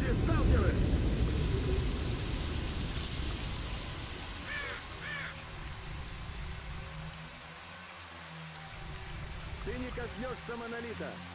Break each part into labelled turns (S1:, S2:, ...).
S1: Черти, сталкеры! Ты не коснешься монолита!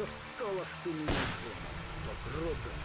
S2: Достал ты меня, попробуй.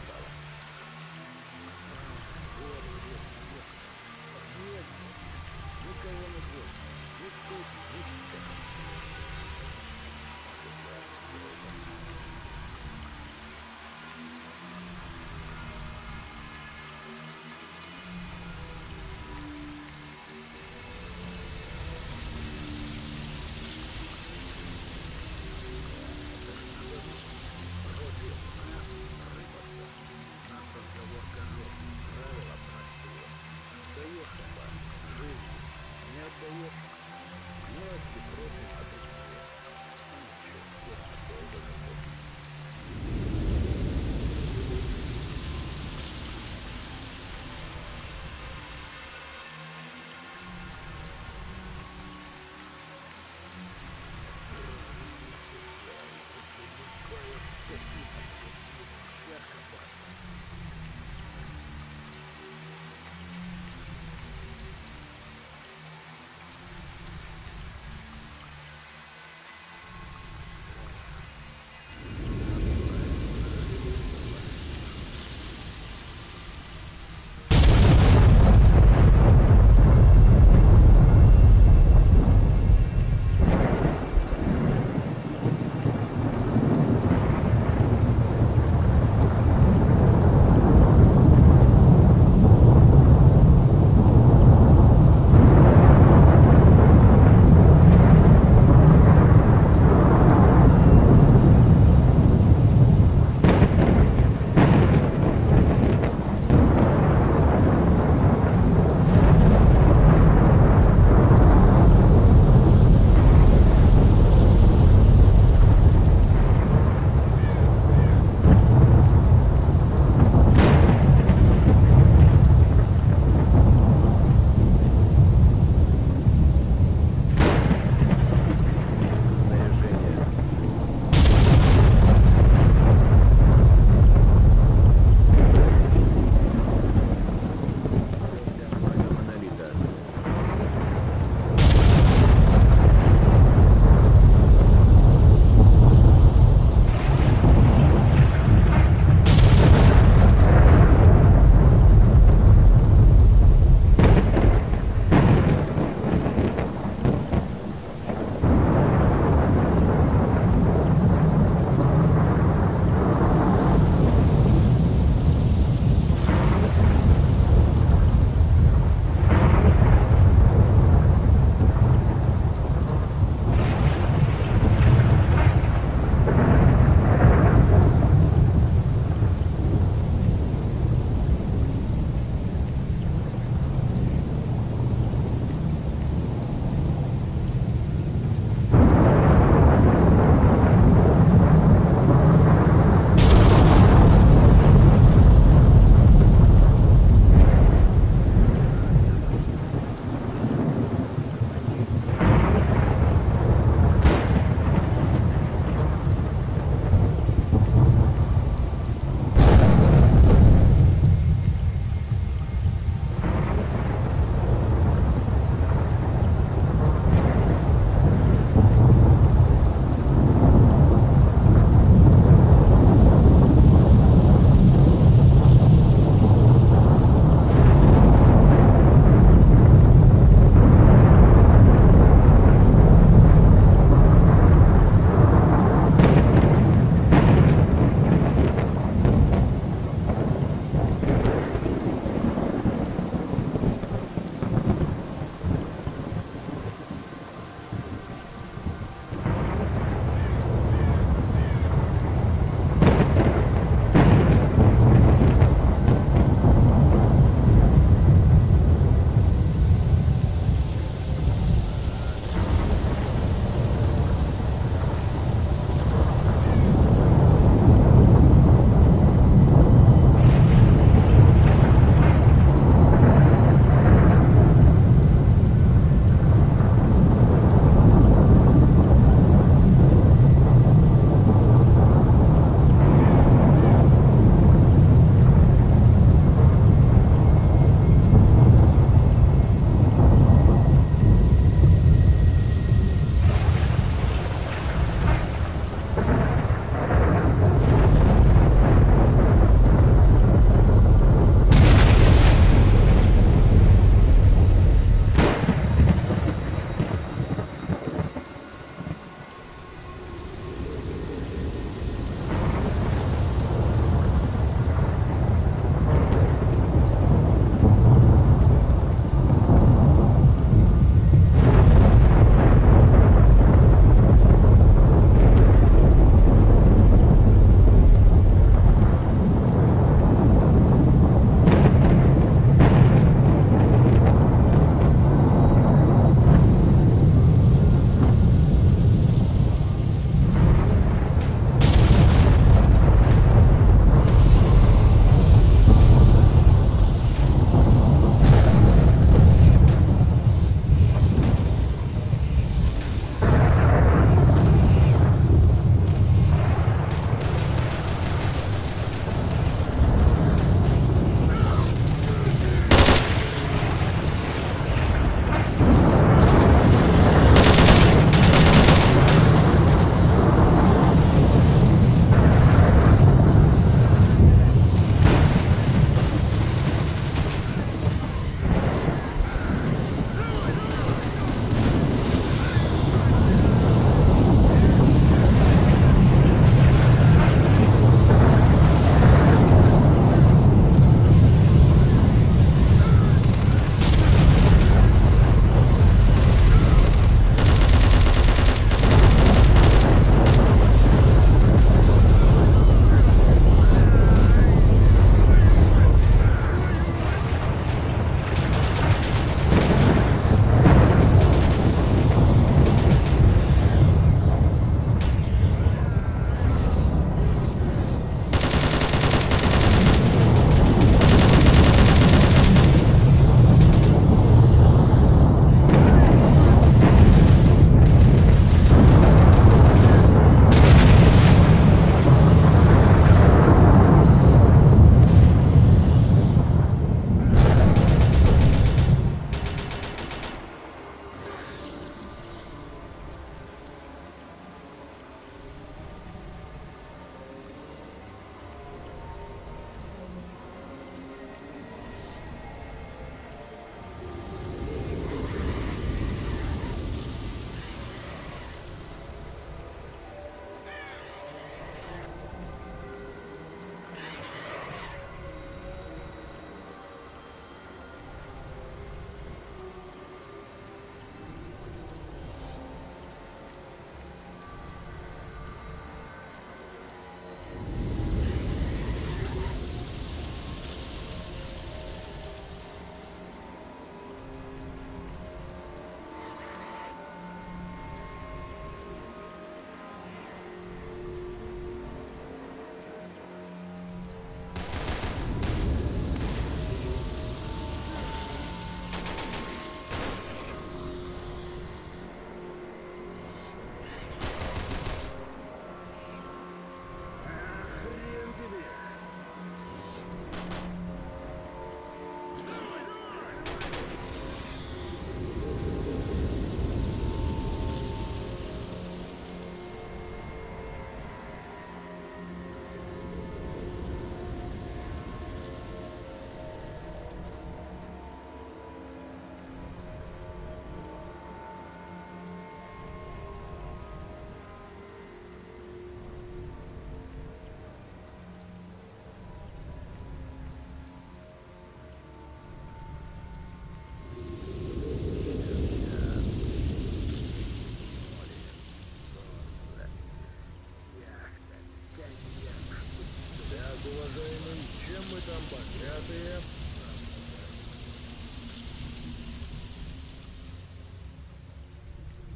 S2: Пятые.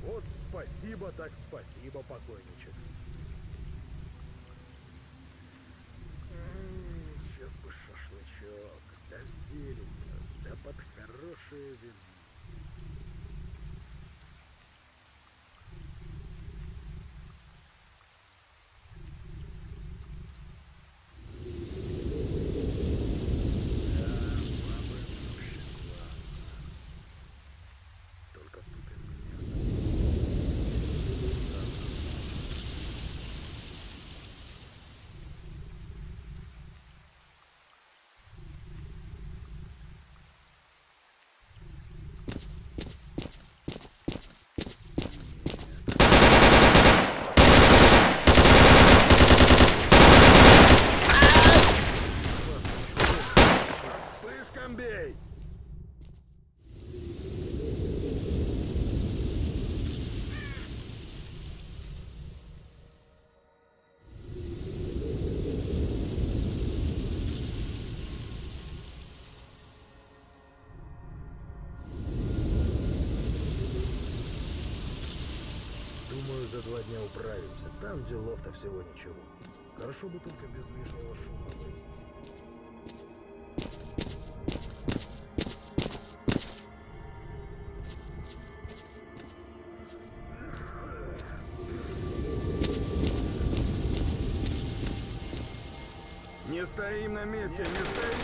S2: Вот спасибо так спасибо, покойничек. М, Сейчас бы шашлычок, да зелень, да под хорошее вино. Да, баба общества. Только тут и меня. Слышком бей! Думаю, за два дня управимся. Там делов-то всего ничего. Хорошо бы только без лишнего шума. Не стоим на месте, не стоим!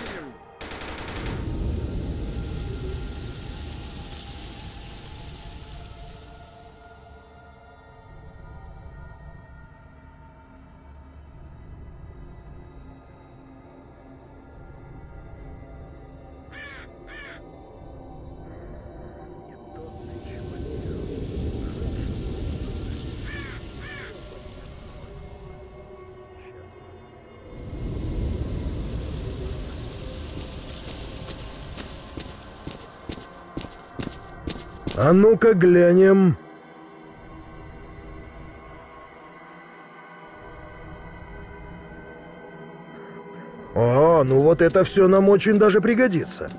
S2: А ну-ка глянем. О, ну вот это все нам очень даже пригодится.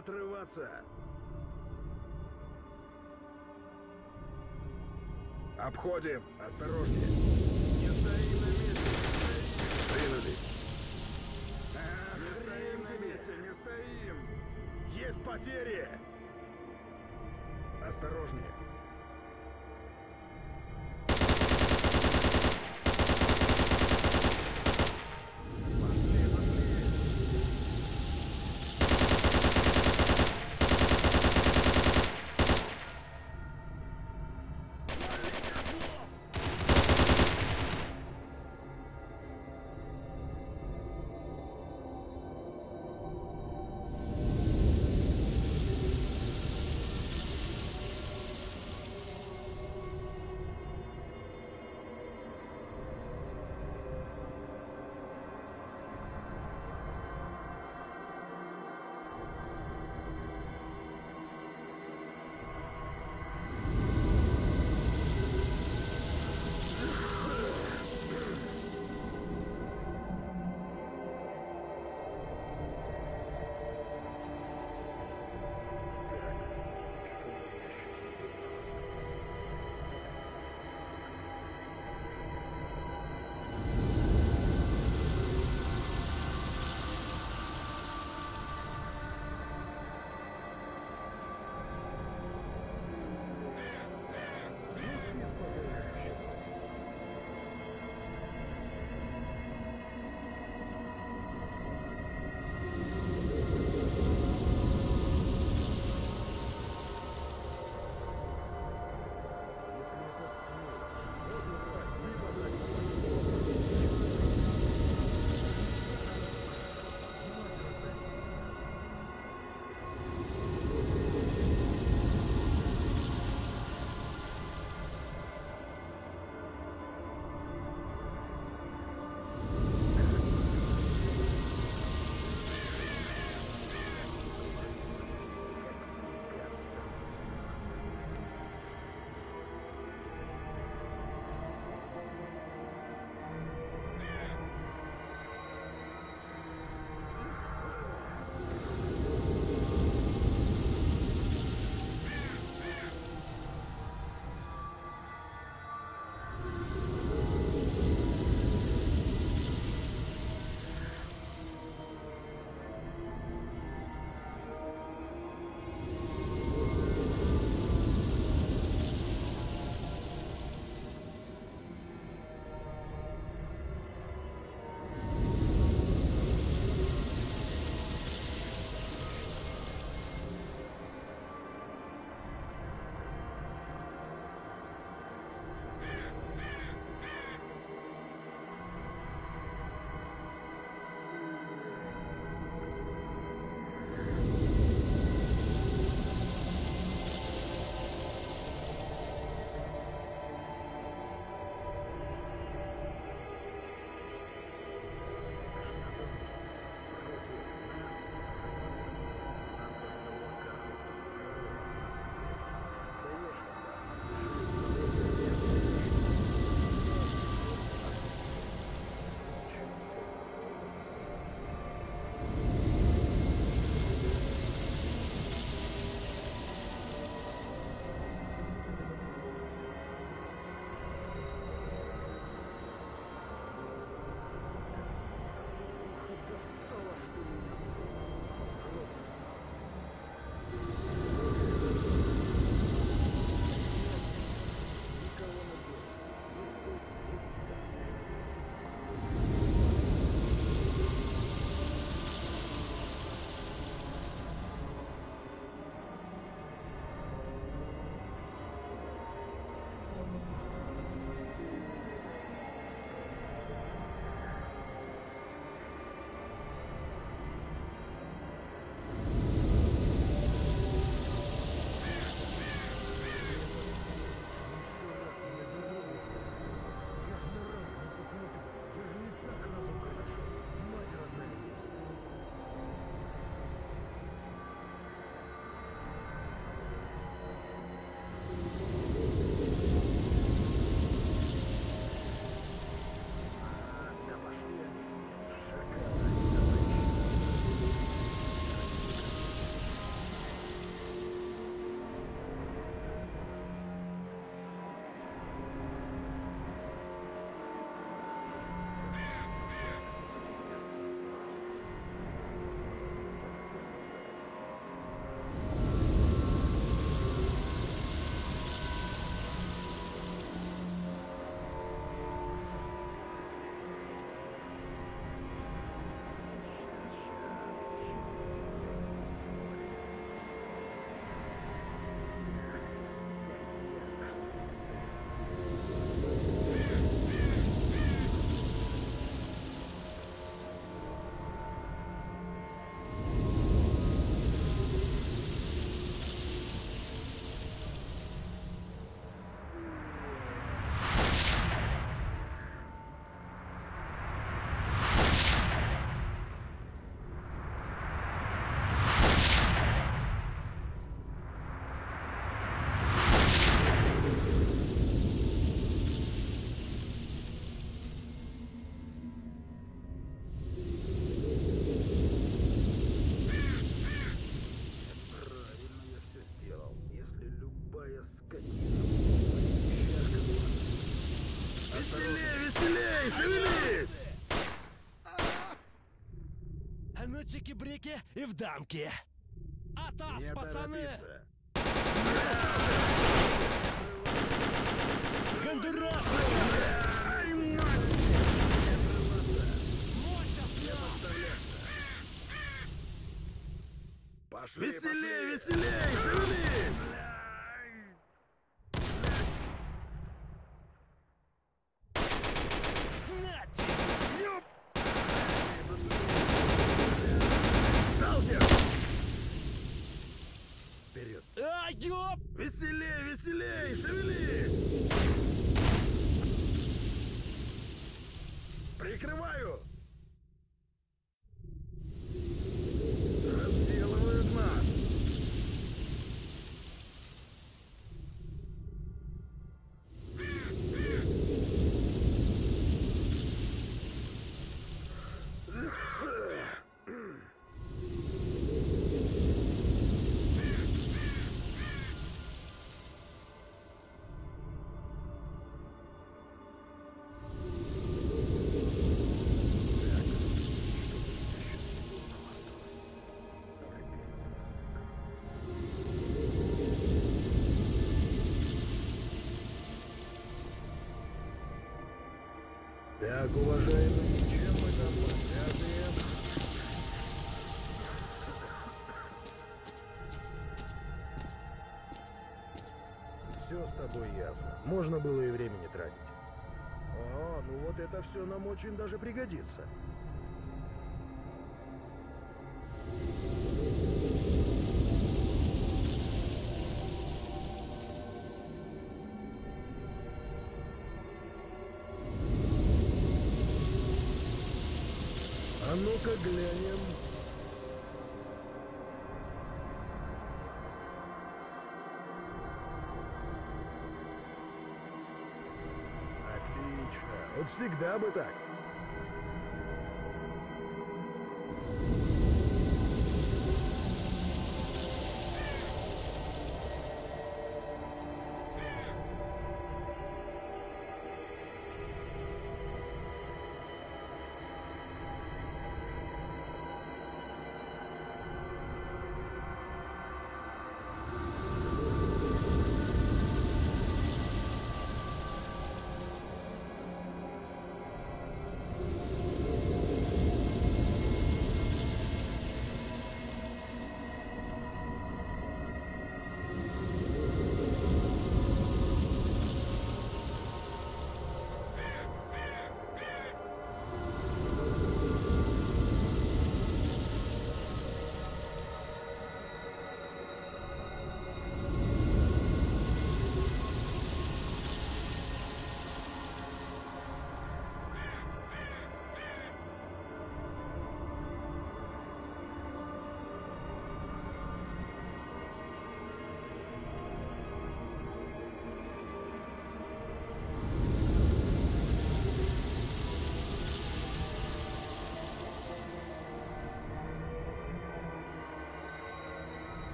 S2: Отрываться! Обходим! Осторожнее! Не стоим на месте! Двинулись! не стоим на месте, не стоим! Есть потери! Осторожнее!
S3: Чики-брики и в дамки. Атас,
S2: Не
S3: пацаны!
S2: Так, уважаемый, чем мы там связываем? Все с тобой ясно. Можно было и времени тратить. А, ну вот это все нам очень даже пригодится. Ну-ка глянем. Отлично. Вот всегда бы так.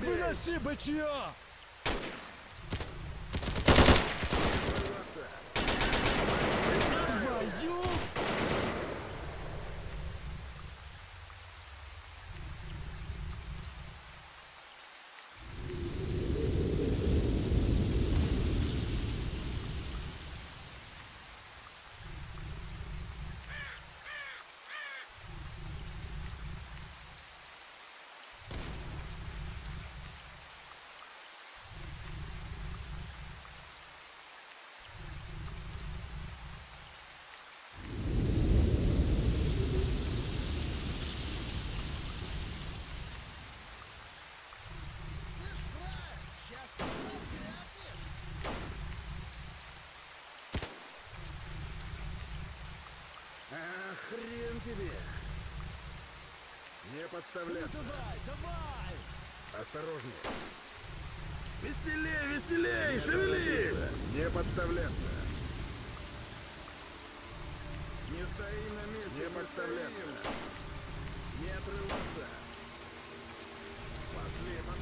S3: Выноси бычье! Твою!
S2: А, хрен тебе! Не подставляться!
S3: Давай, давай!
S2: Осторожнее! Веселей, веселей! Шевелись! Не подставляться! Не стои на месте! Не подставляться! Не отрываться! Пошли, пошли!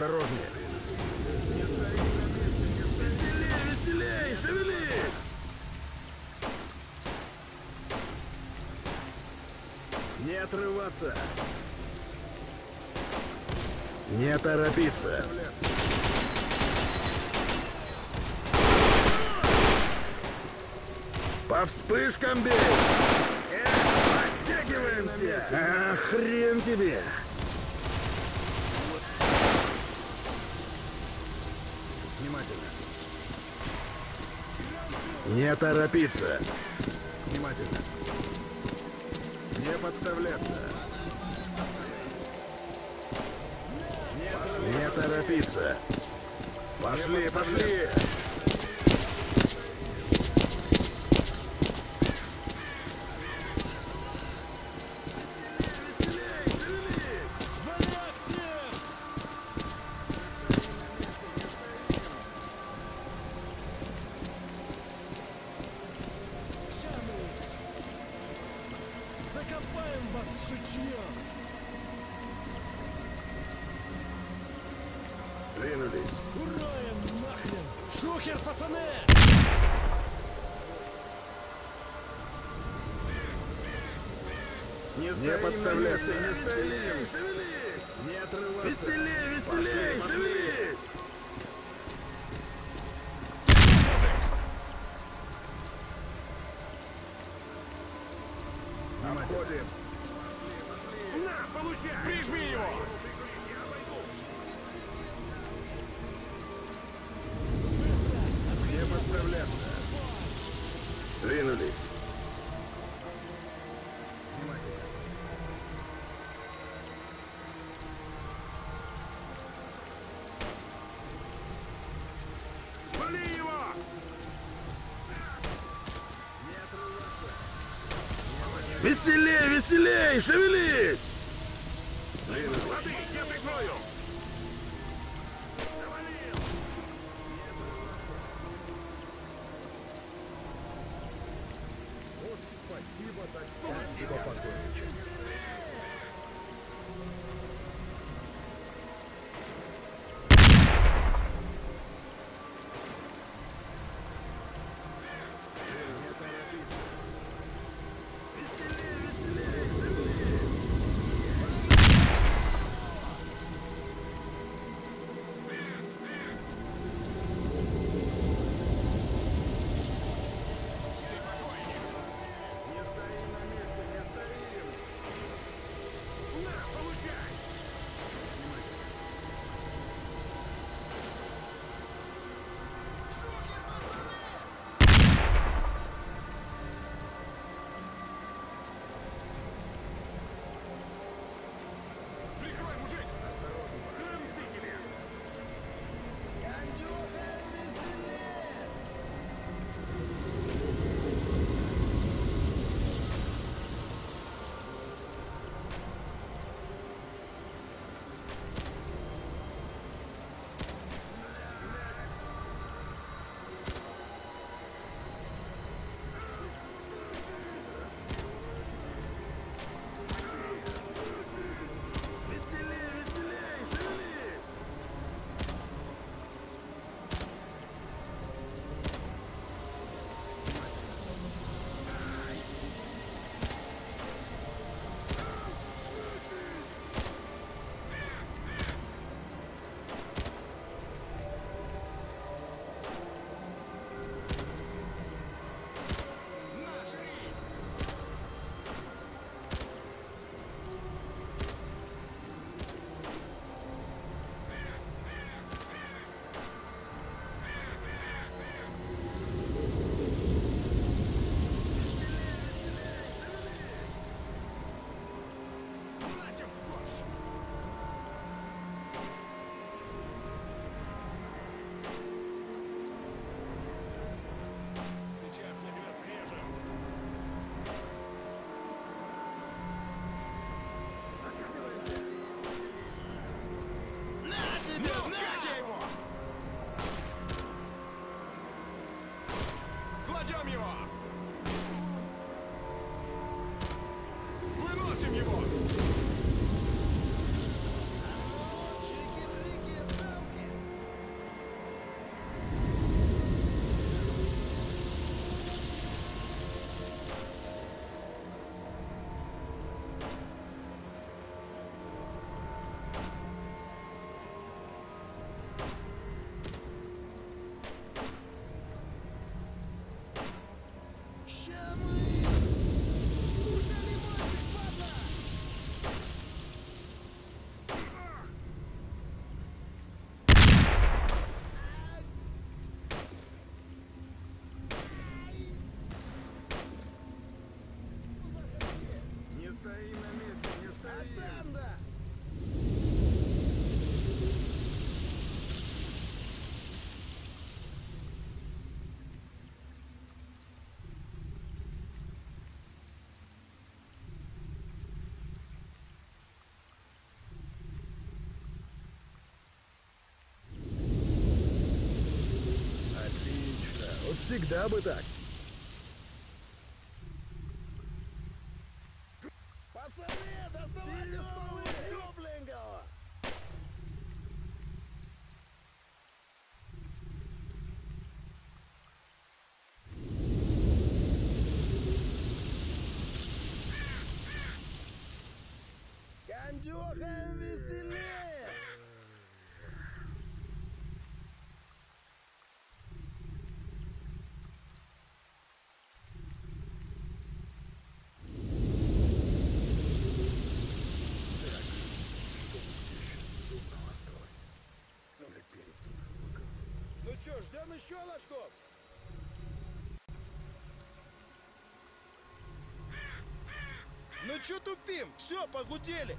S2: Осторожнее! Не стоим на месте, не отрываться! Не торопиться! По вспышкам бей! Подтягиваемся! А, хрен тебе! Внимательно. Не торопиться. Внимательно. Не подставляться. Не торопиться. Пошли, пошли!
S4: Всегда бы так.
S5: Пацаны, доставайте стволы! Тепленького! Кондюхаем веселее! Ждем еще ложков?
S1: Ну чё тупим? Все, погудели.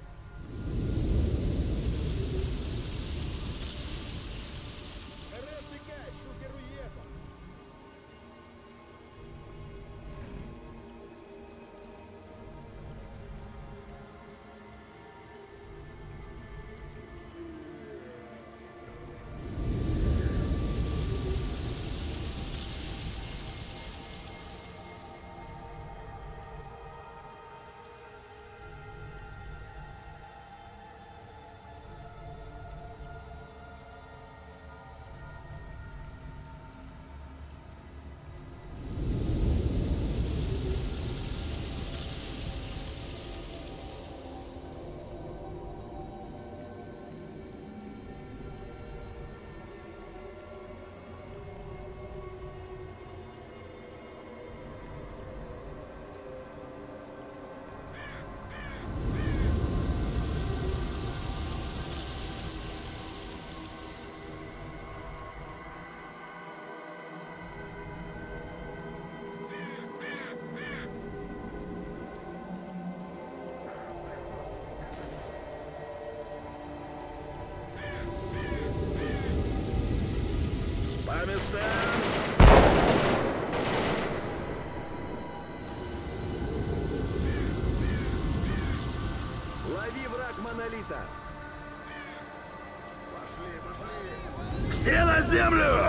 S4: Лови враг монолита.
S2: Все на землю!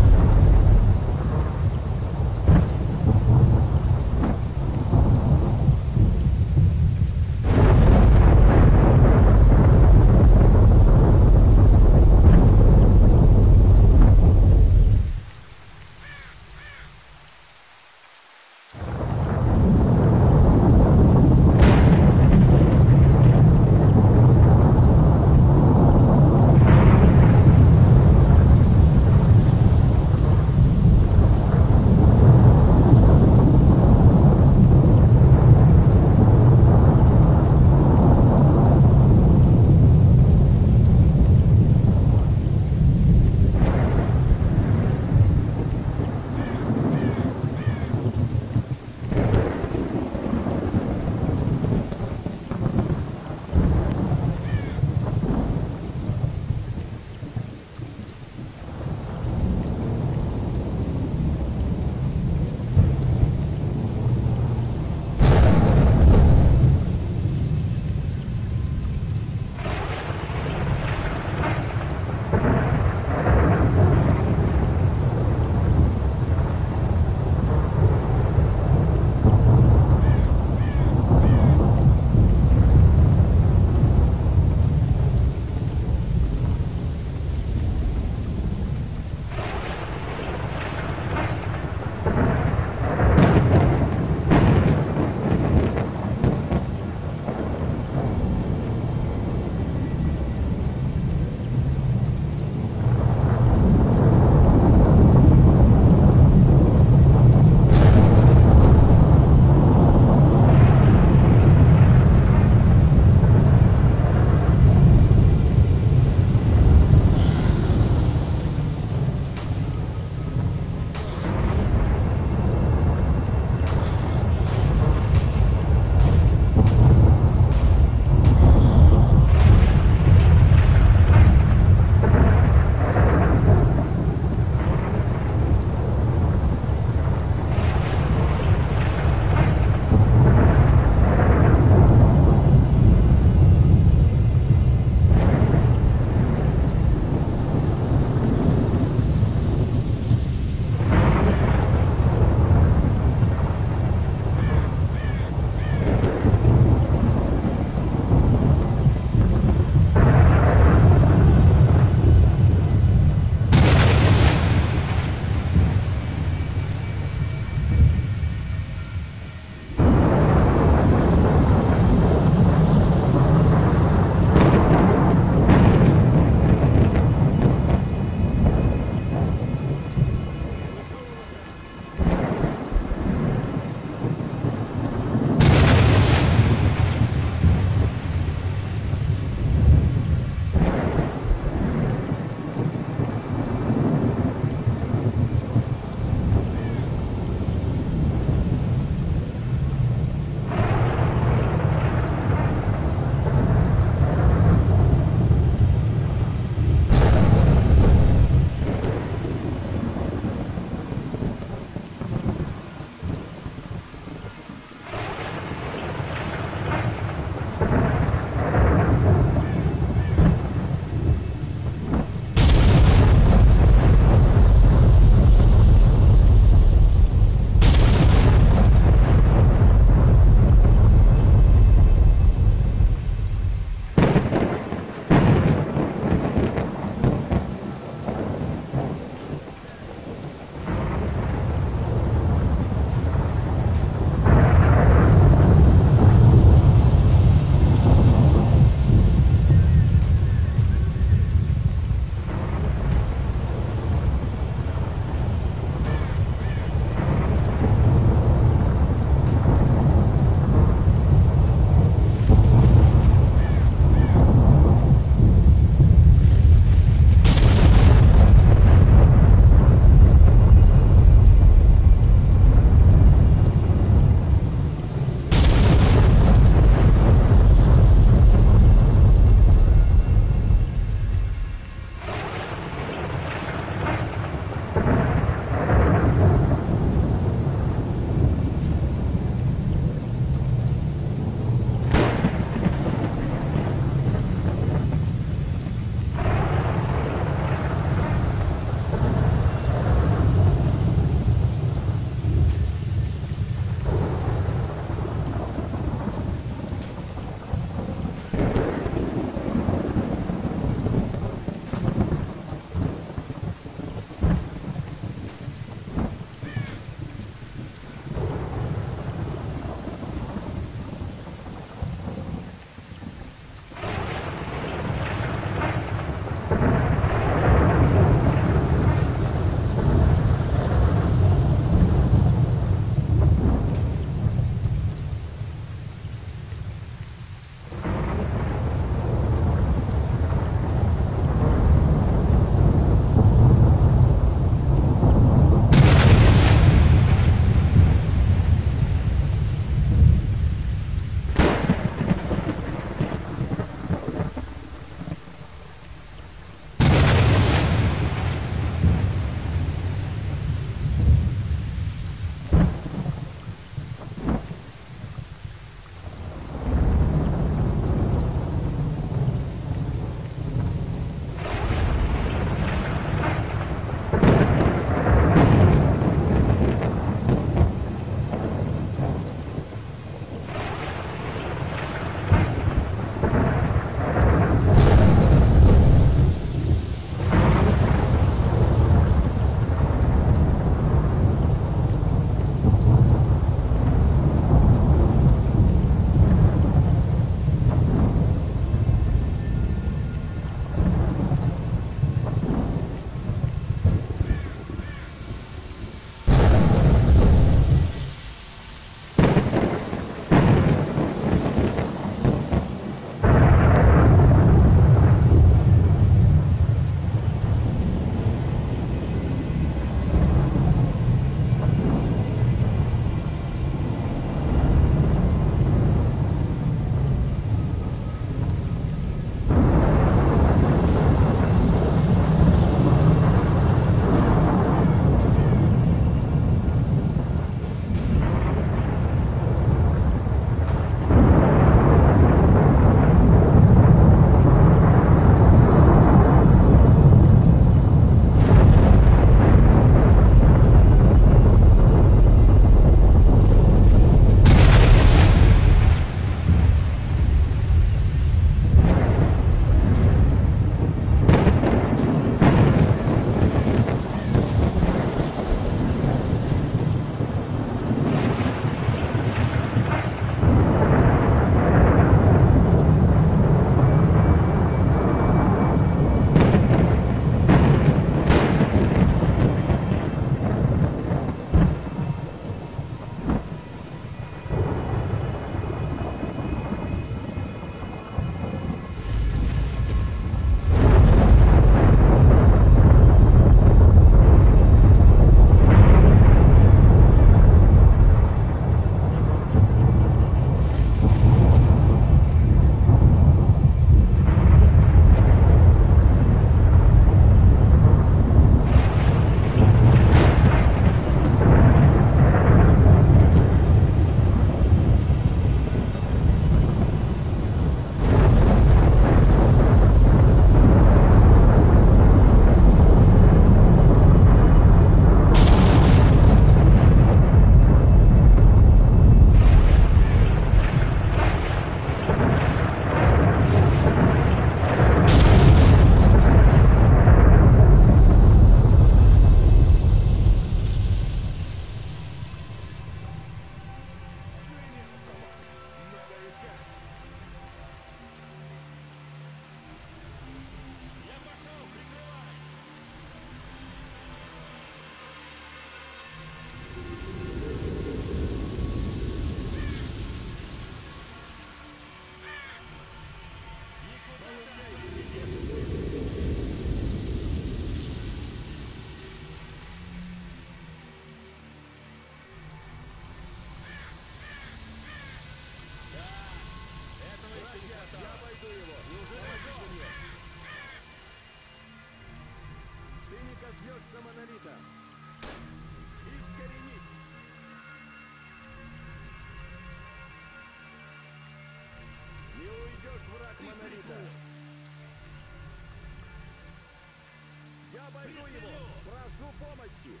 S1: Пристрелю! его! Прошу помощи!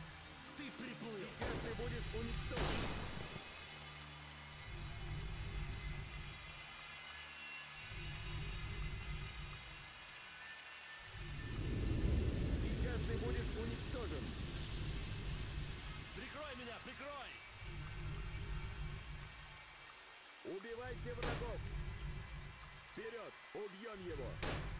S3: Ты приплыл!
S1: Теперь ты будешь уничтожен! Сейчас ты будешь уничтожен!
S3: Прикрой меня! Прикрой!
S1: Убивайте врагов! Вперед! Убьем его!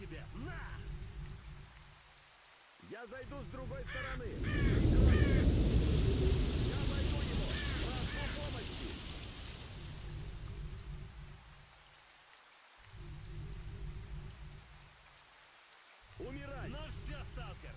S3: тебе! На!
S1: Я зайду с другой стороны! Я зайду его! Прошу помощи! Умирай!
S3: Ну все, сталкер!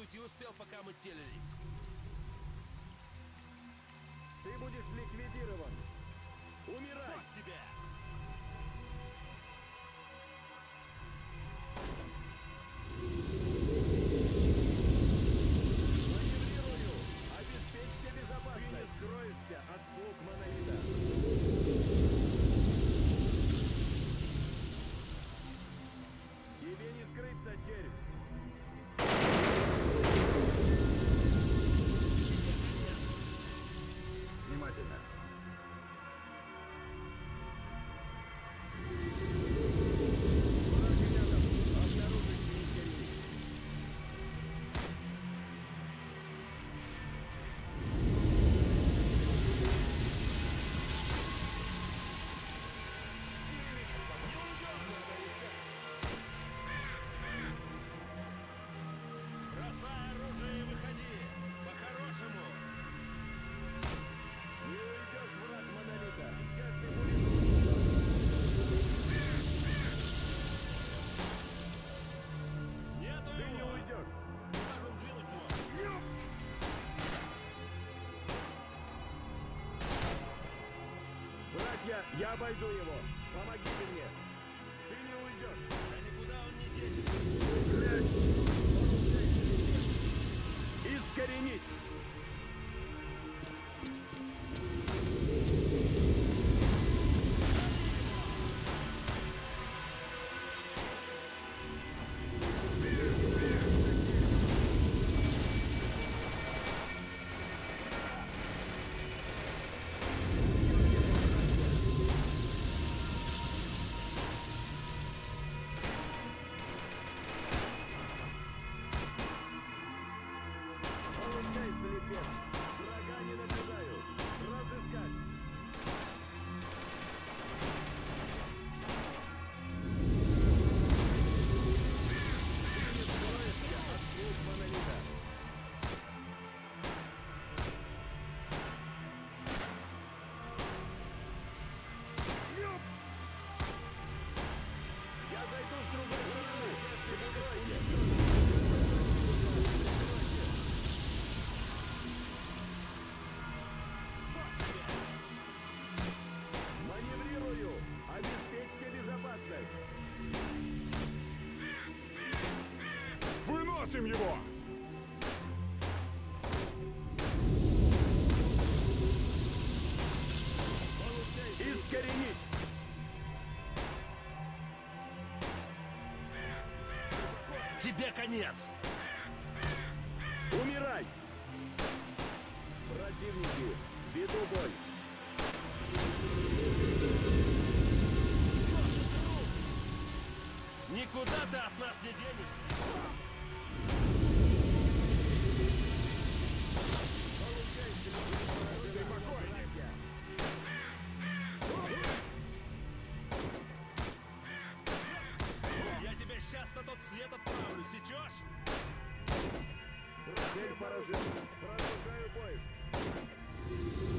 S3: уйти успел, пока мы телились.
S1: Ты будешь ликвидирован. Умирай!
S3: Фак тебя!
S1: Я обойду его. Помогите мне.
S3: тебе конец!
S1: Умирай!
S3: Сечешь?
S1: Цель поражена. Продолжаю поиск.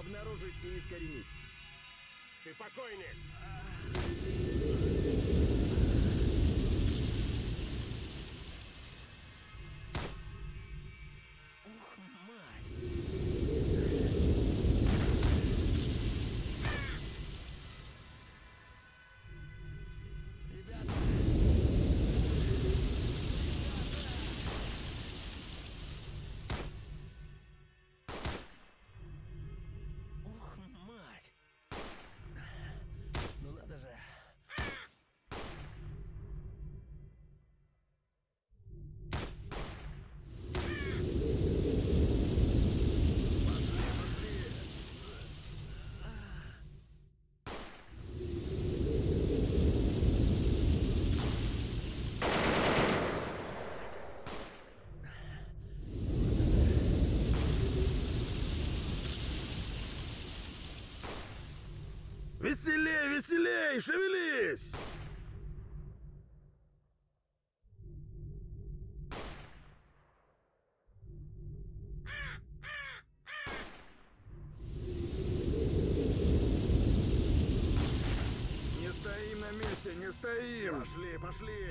S1: Обнаружить и искоренить. Ты покойник! Пошли!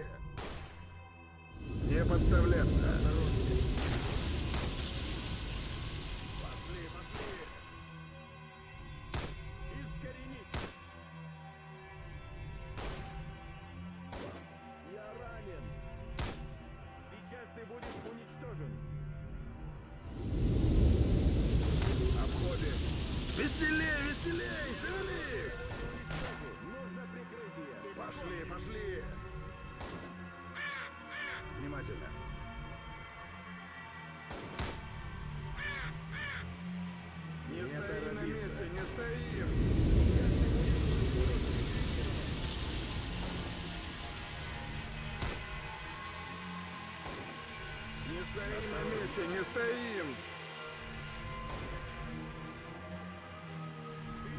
S1: Остановите, не стоим!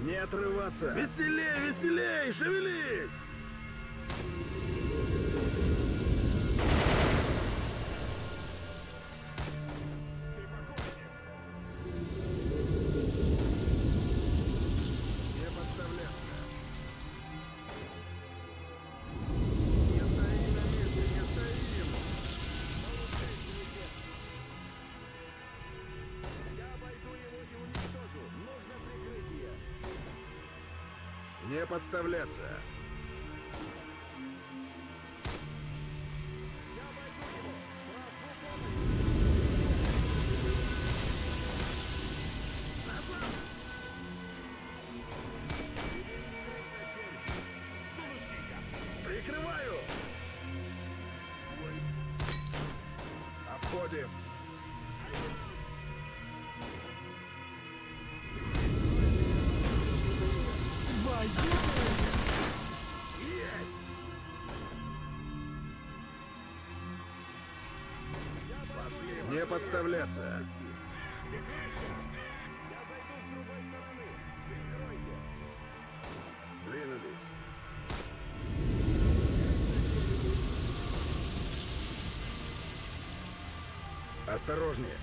S1: Не отрываться! Веселей, веселей, шевелись! подставляться. подставляться. Осторожнее.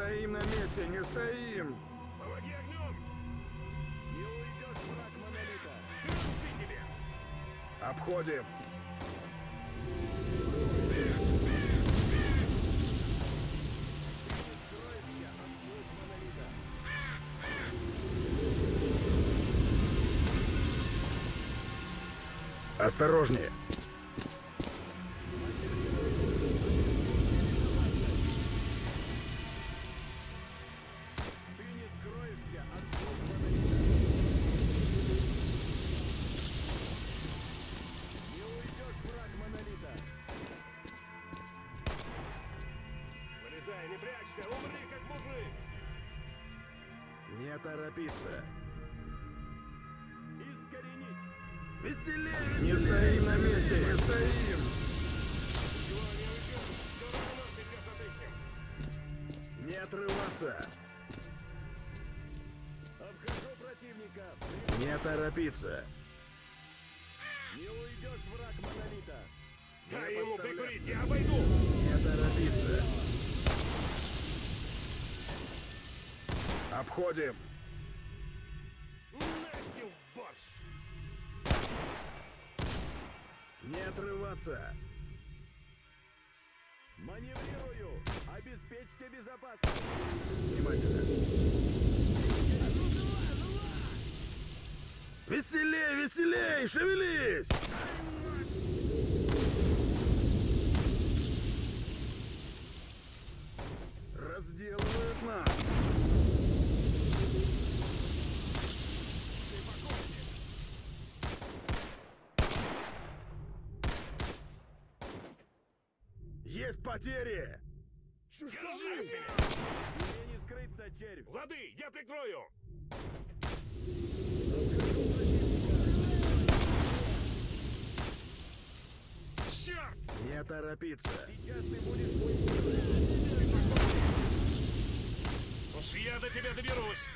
S1: стоим на месте, не стоим! Помоги огнем! Не уйдет враг монолита! Ты тебе! Обходим! Осторожнее. торопиться. Не
S6: уйдешь, враг Монолита.
S1: Дай ему прикурить, я обойду. Не торопиться. Обходим. потери!
S3: Держать!
S6: Мне не скрыться от червь!
S1: Лады, я прикрою!
S3: Черт!
S1: Не торопиться!
S6: Сейчас ты будешь.
S3: Уж я до тебя доберусь!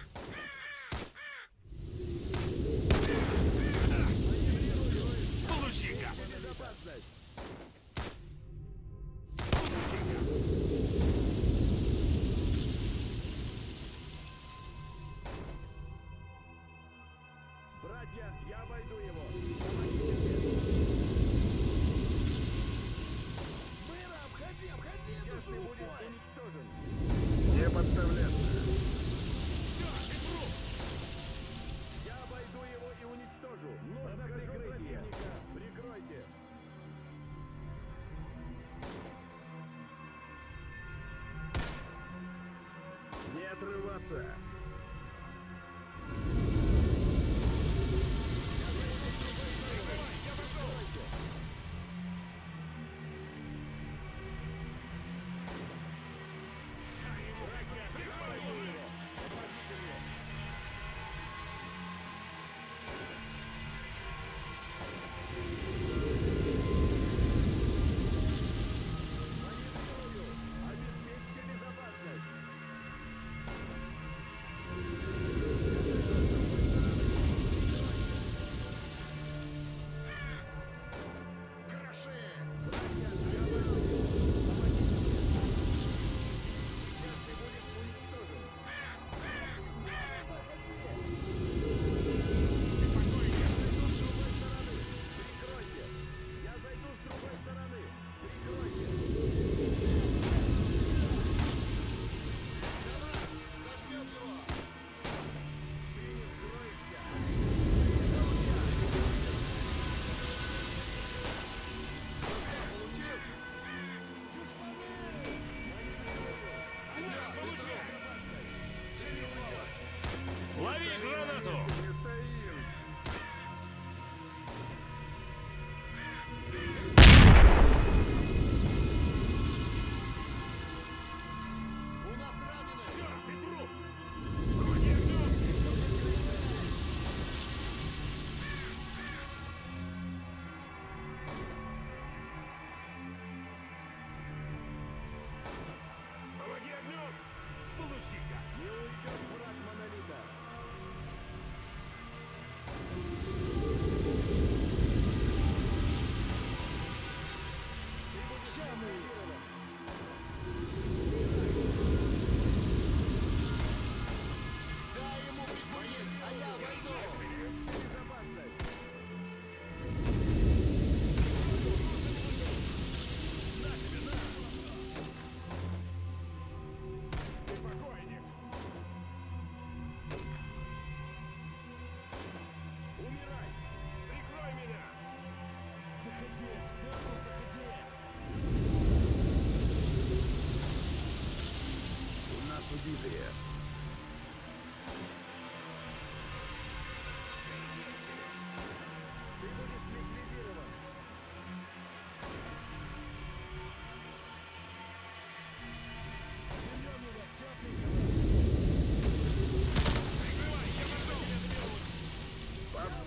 S1: отрываться.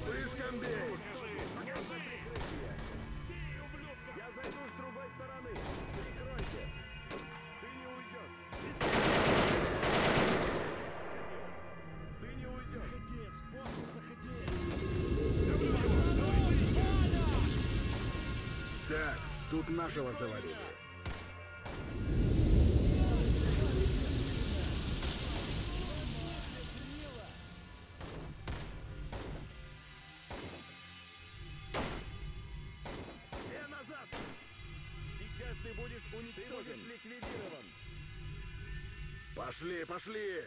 S1: Всем бей! Я зайду с другой стороны. Прикройте. Ты не уйдешь. Ты не уйдешь.
S3: Заходи, сбоку заходи.
S1: Так, тут нашего завалили. Пошли!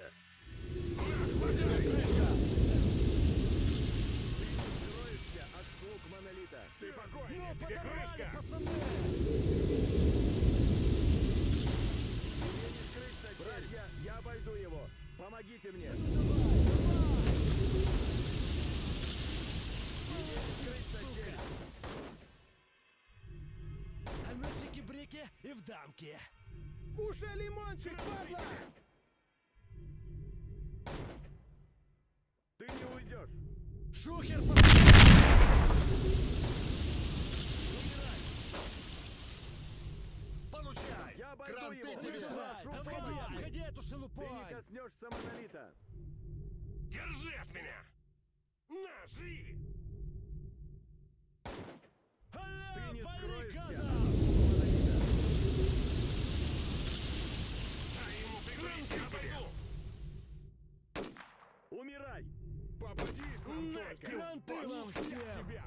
S1: Скроешься от слуг монолита. Ты
S3: Ну, подорвали, пацаны!
S1: Братья, я обойду его. Помогите мне.
S3: Ну чики-брики и в дамки.
S1: Кушай лимончик, падла!
S3: Шухер!
S7: Получай!
S1: Я
S7: Кранты
S1: его.
S7: тебе!
S3: Давай,
S1: Прошу
S3: обходи, эту
S1: Ты
S3: шелупонь!
S1: не коснешься монолита.
S7: Держи от меня! На, живи!
S1: Не
S3: вали,
S1: скроешься
S3: гада!
S1: от слуг монолита.
S7: Дай ему прикрытие, обойду!
S1: Умирай!
S3: Кранты вам всем!
S1: тебя!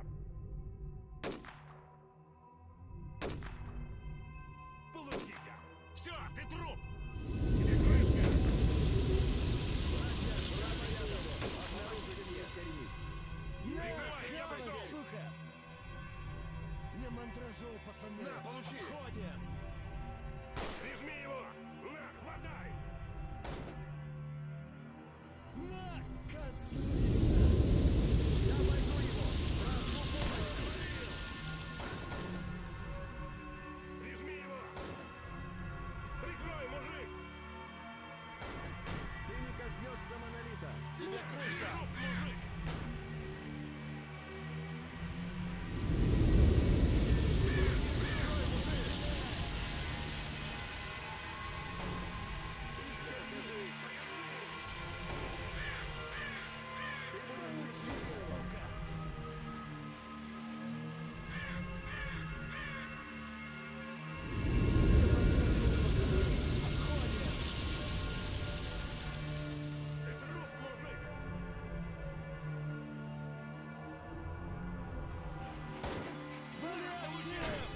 S7: Получи-ка! Все, ты труп! Тебе крышка! Прикрывай, я пошел!
S3: сука! Не мандражуй, пацаны!
S7: На, получи!
S3: Отходим! Тебе
S1: Вали,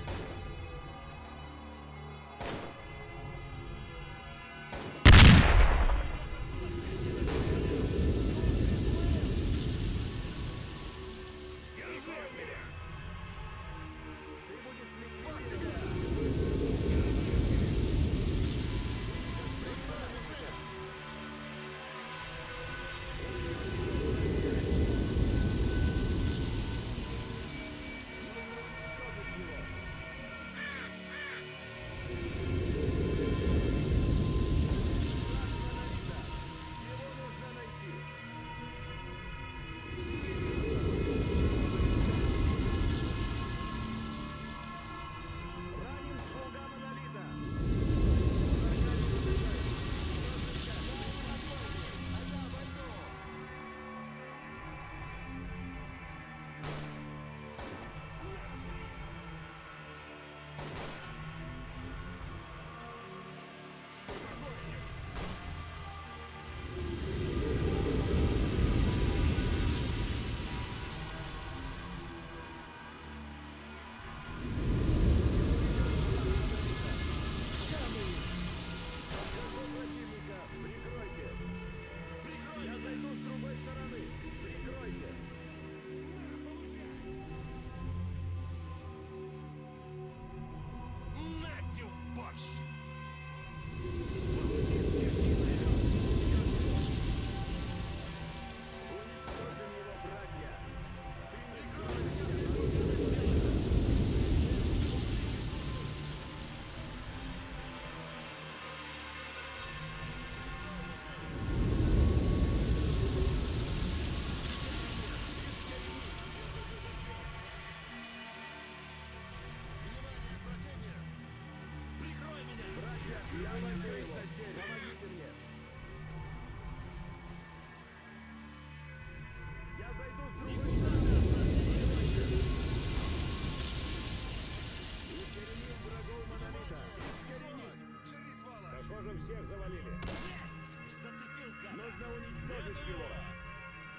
S1: Нету его!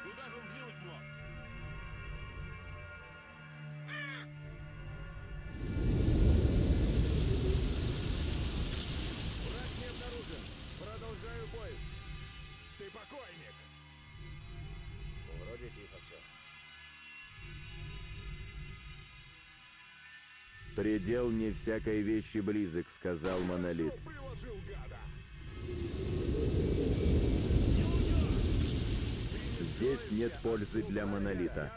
S1: Куда
S7: же он двинуть мог?
S1: Враг не
S7: обнаружен.
S3: Продолжаю бой.
S7: Ты покойник.
S1: Вроде тихо все. Предел не всякой вещи близок, сказал Монолит.
S7: Приложил, гада!
S1: Здесь нет пользы для монолита.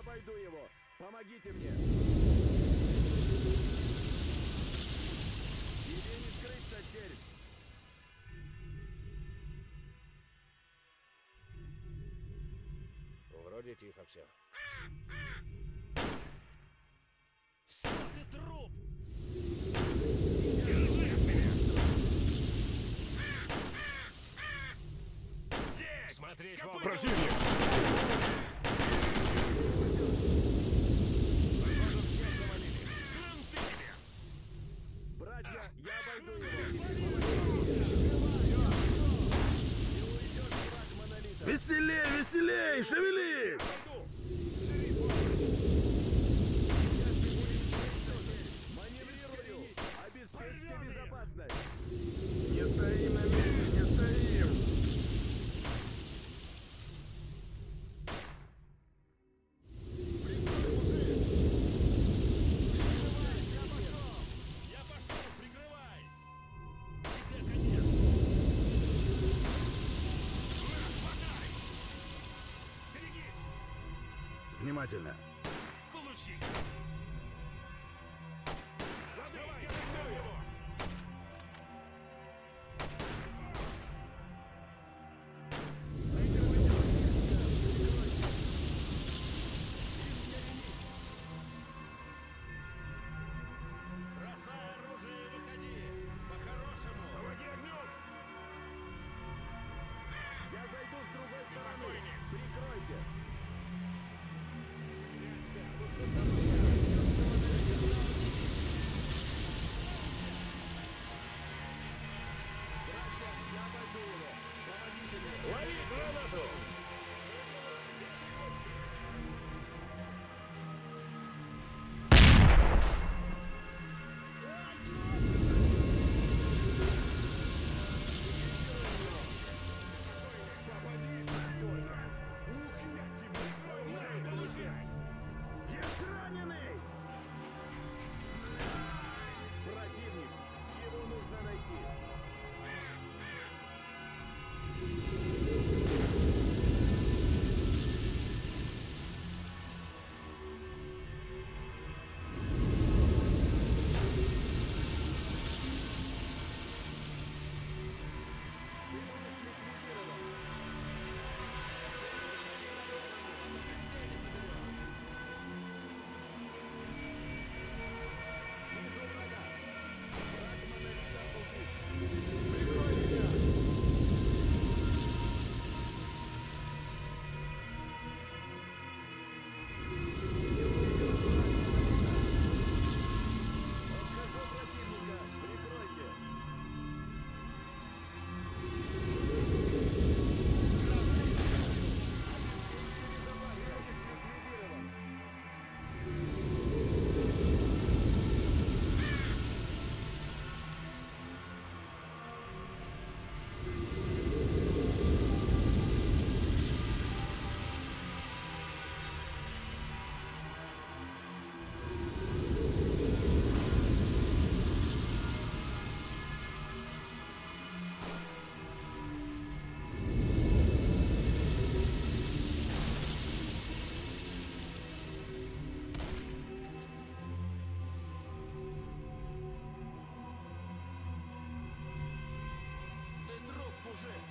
S6: Eagles in.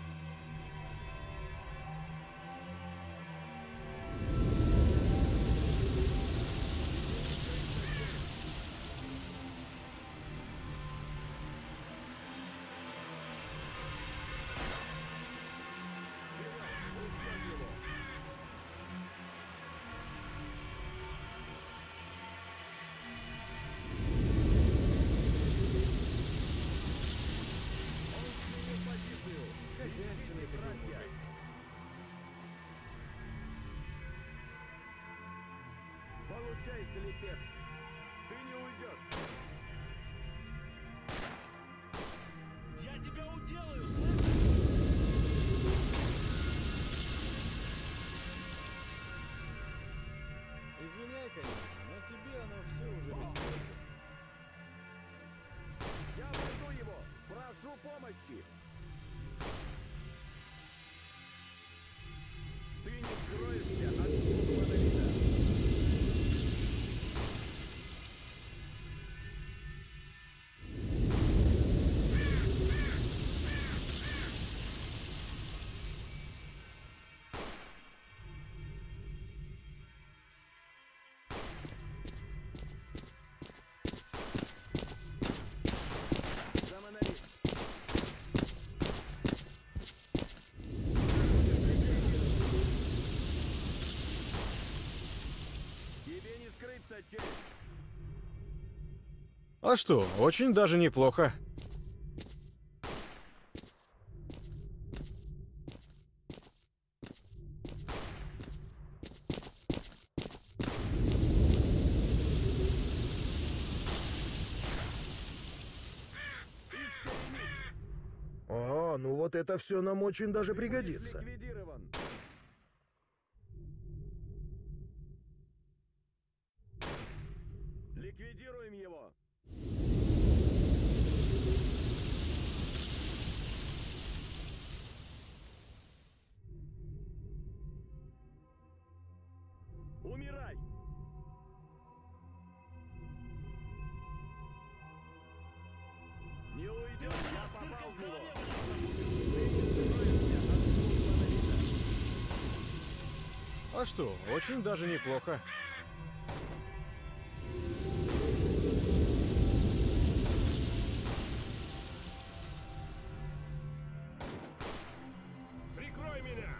S6: Возвращайся,
S3: лепец! Ты
S1: не
S5: уйдешь!
S3: Я тебя уделаю, слышишь?
S5: Извиняй, конечно, но тебе оно все уже без пользы.
S7: Я найду его! Прошу помощи! Ты не скроешься!
S8: А что, очень даже неплохо.
S1: А, ну вот это все нам очень даже пригодится.
S8: что, очень даже неплохо.
S3: Прикрой меня!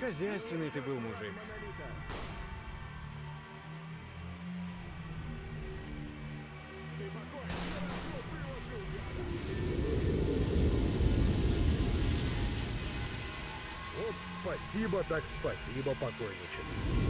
S8: Хозяйственный ты был мужик.
S1: его так спасибо покойничек.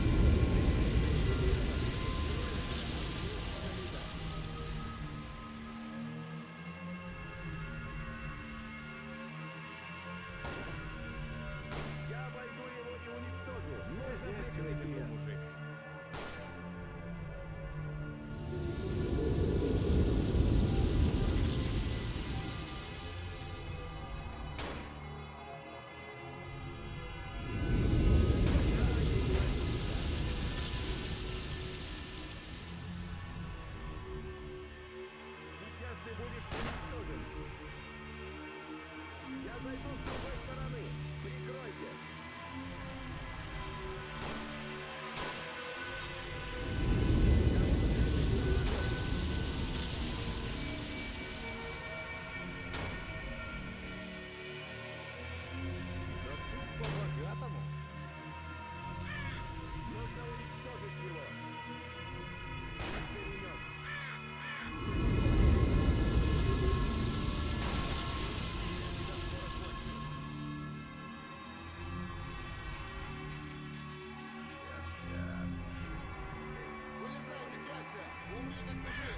S2: umrieť ak to žije.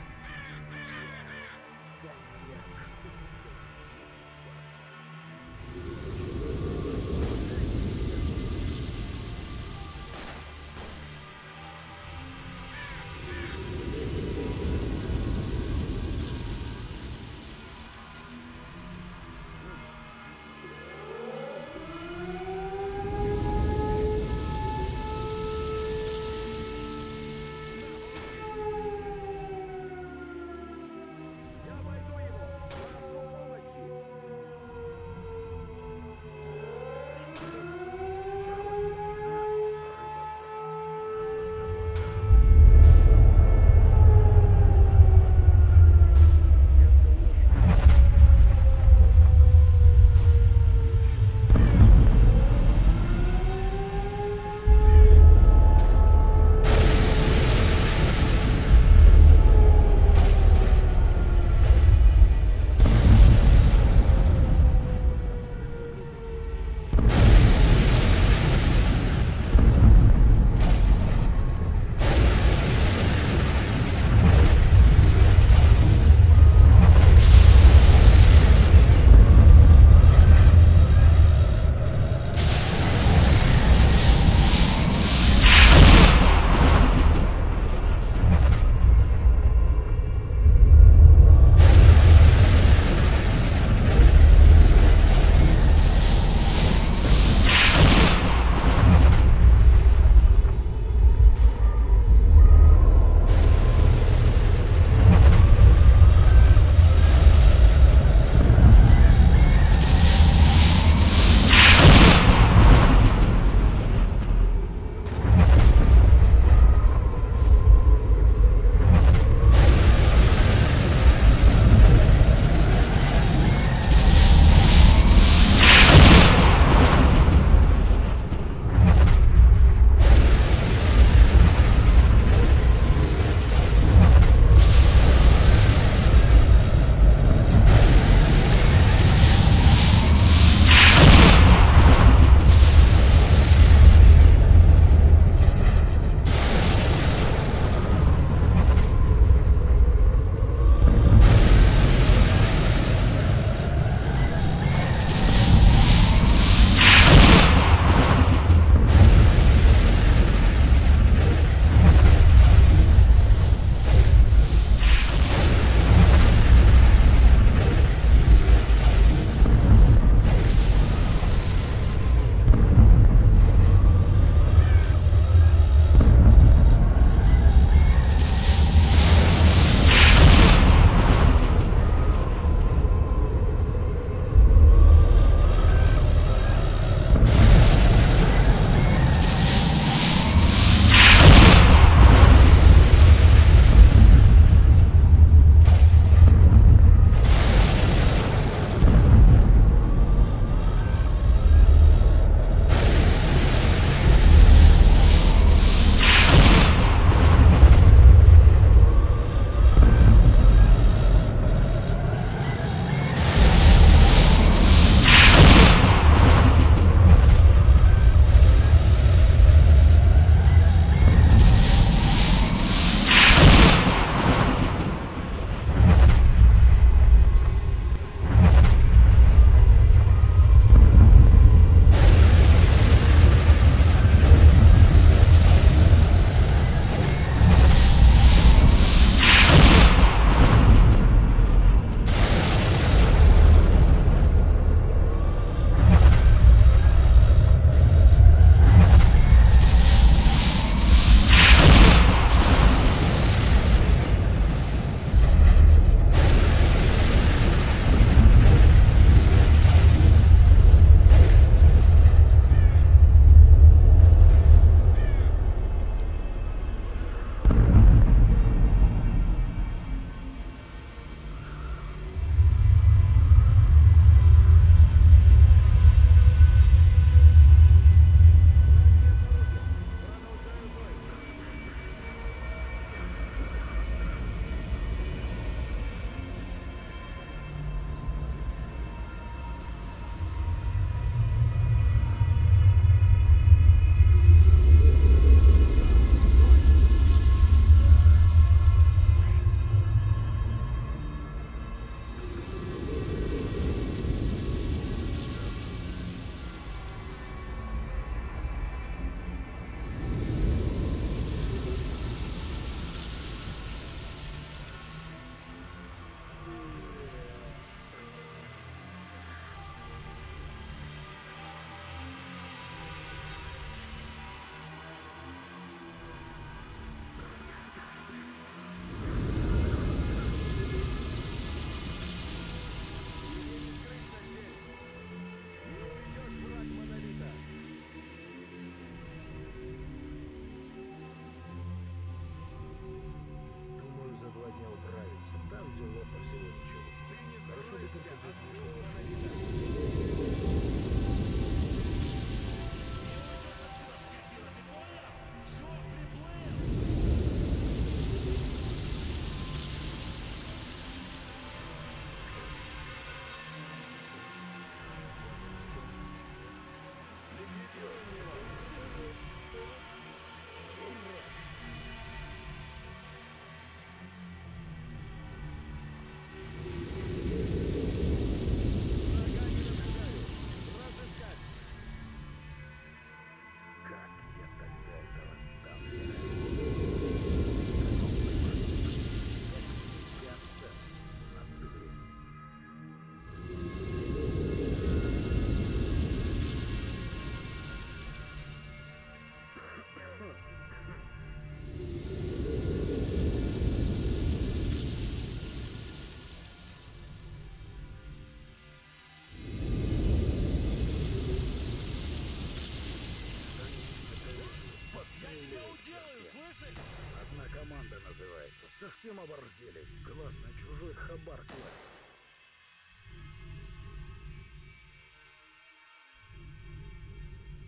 S2: дома бордели, глаз на чужой хабар кладет.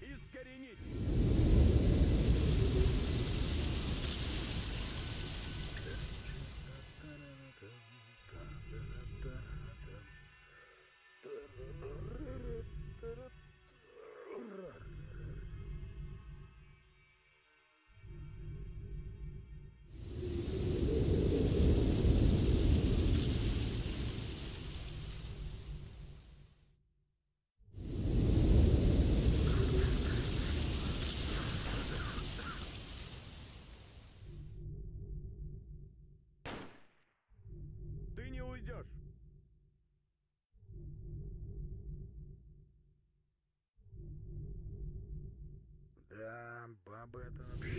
S5: искоренить.
S2: бы это вообще...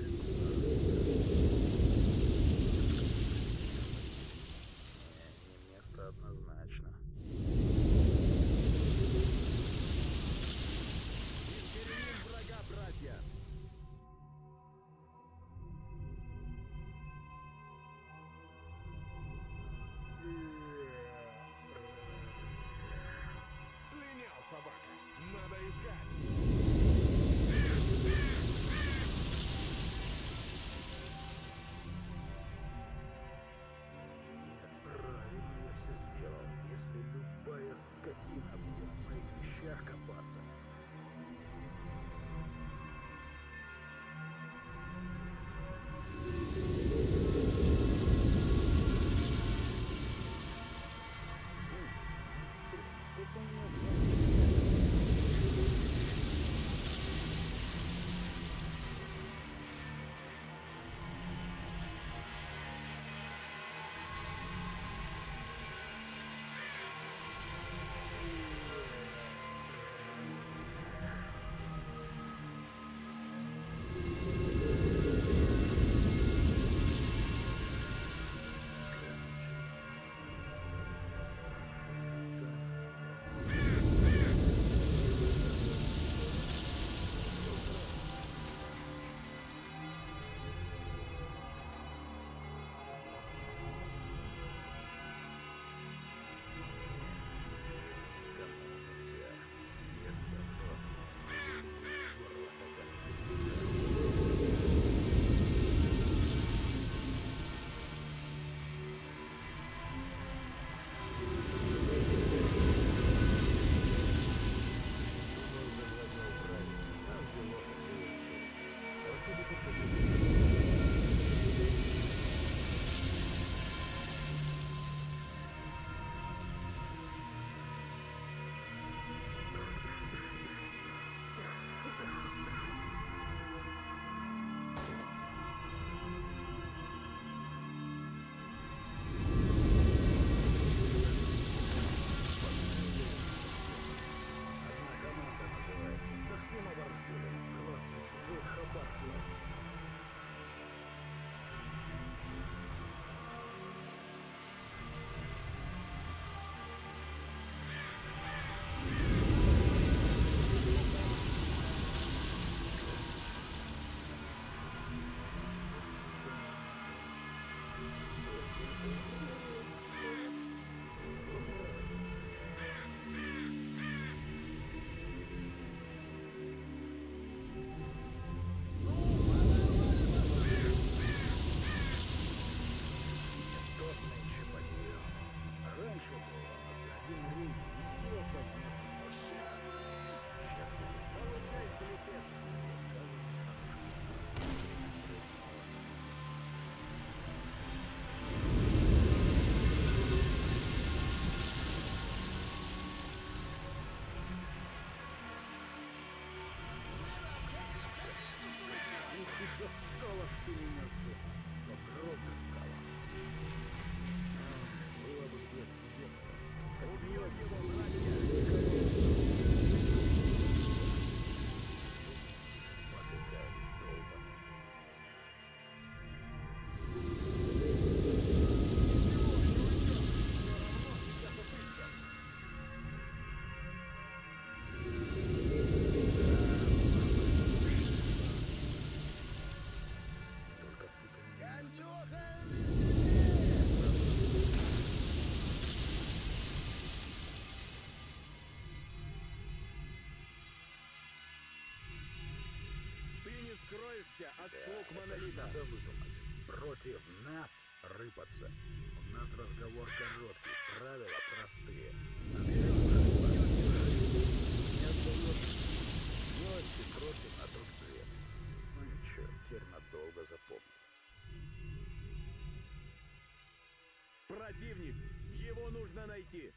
S2: еще сколок перенесся, но кровь скала. А, было бы без детства.
S5: Убьет его
S1: Избавься от слуг монолита.
S2: Надо выдумать. Против нас рыпаться. У нас разговор короткий, правила простые. Гости против на тот свет. Ну ничего, теперь надолго запомню.
S1: Противник! Его нужно найти!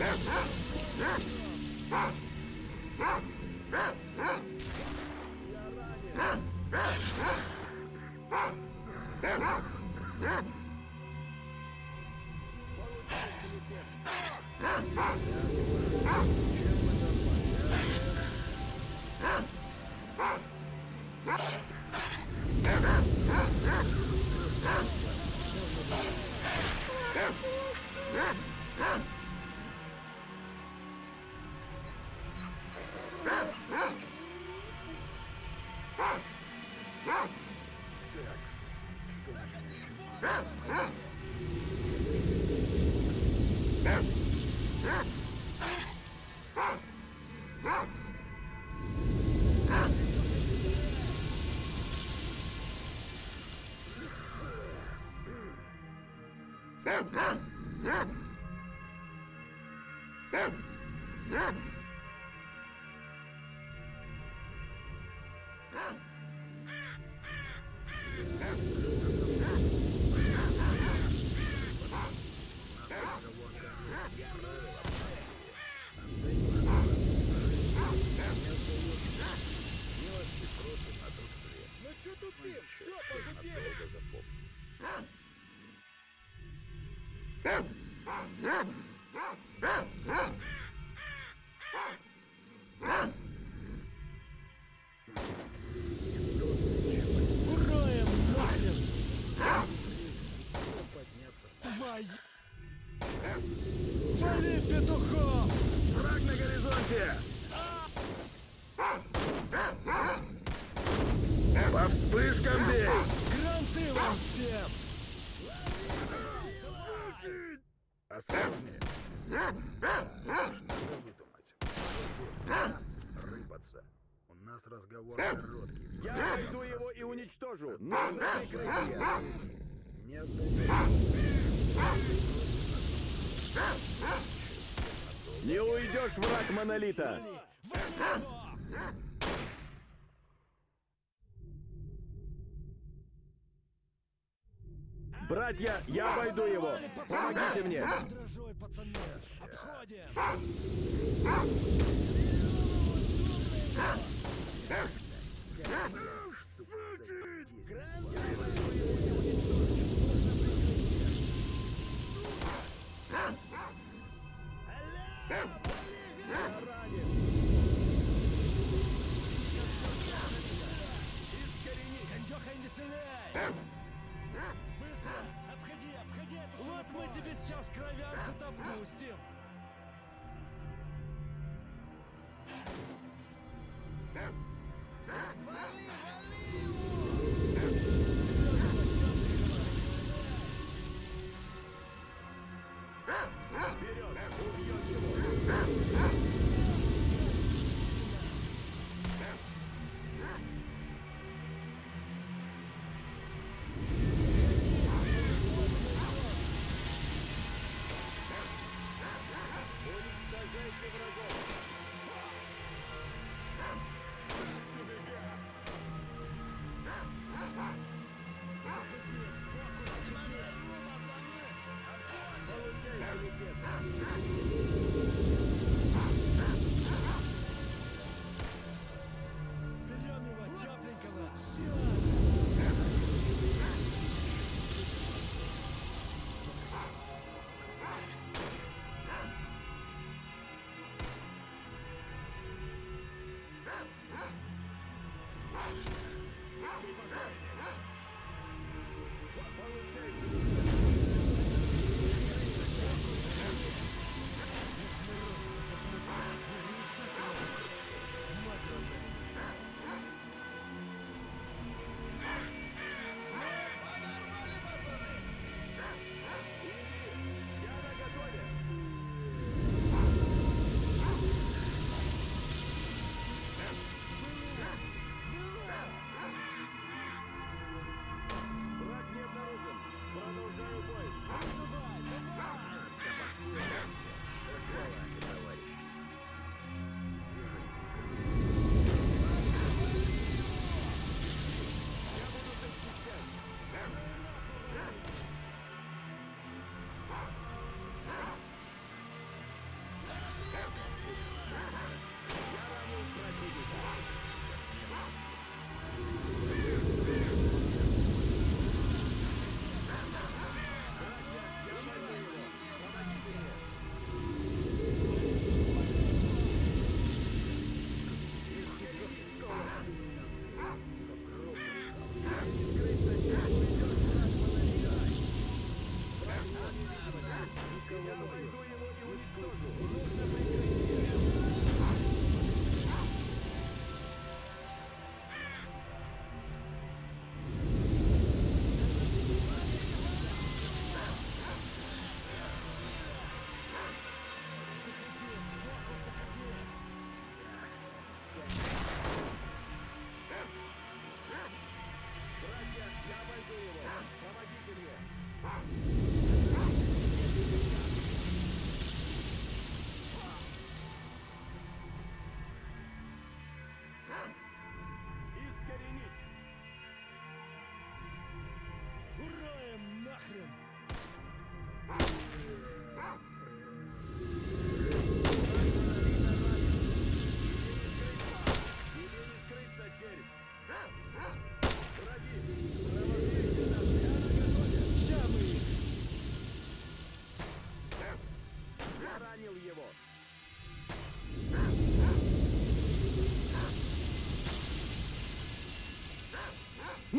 S1: Ha ha! Не
S2: Не
S3: уйдешь, враг Монолита! Братья, я обойду его! Помогите мне!
S1: Обходим! Вот мы тебе сейчас кровянку допустим.
S3: Вали, вали!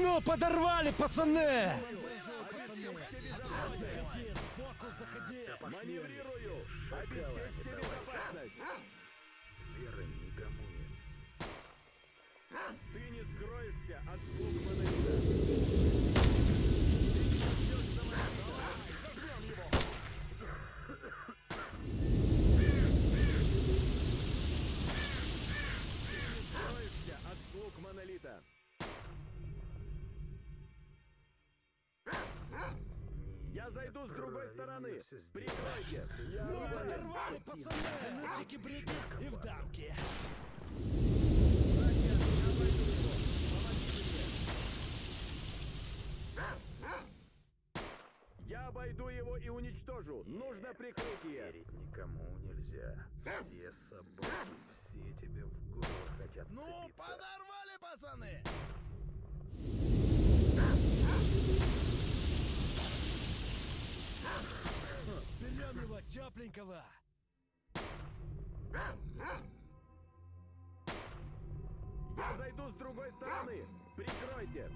S3: Но подорвали, пацаны!
S1: Ну пацаны! Прикройте!
S3: Ну, подорвали, пацаны! На чики-брики и в дамке!
S1: Я обойду его и уничтожу. Нужно прикрытие.
S2: Верить никому нельзя. Все собаки, все тебе в голову хотят
S3: Ну,
S2: цепиться.
S3: подорвали, пацаны! Ah! Ждем тепленького!
S1: Я зайду с другой стороны! Прикройте!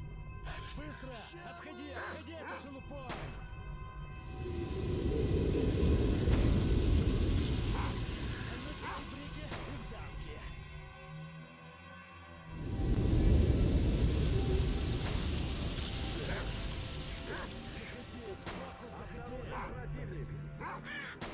S3: Быстро!
S1: Отходи! Отходи от
S3: шелупой! Ah!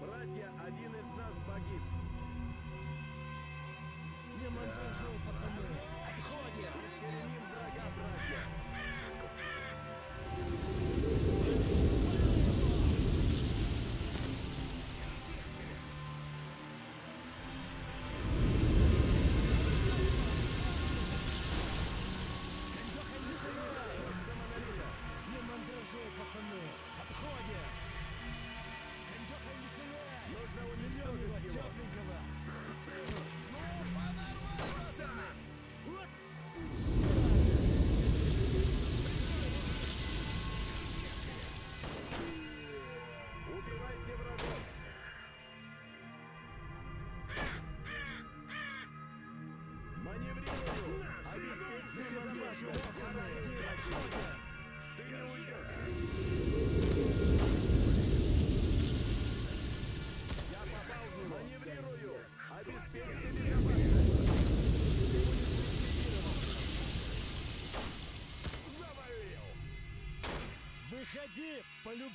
S1: Братья, один из нас погиб.
S3: Не монтажу, пацаны! Отходим!
S1: Присоединим врага, братья! 上
S3: пацанов.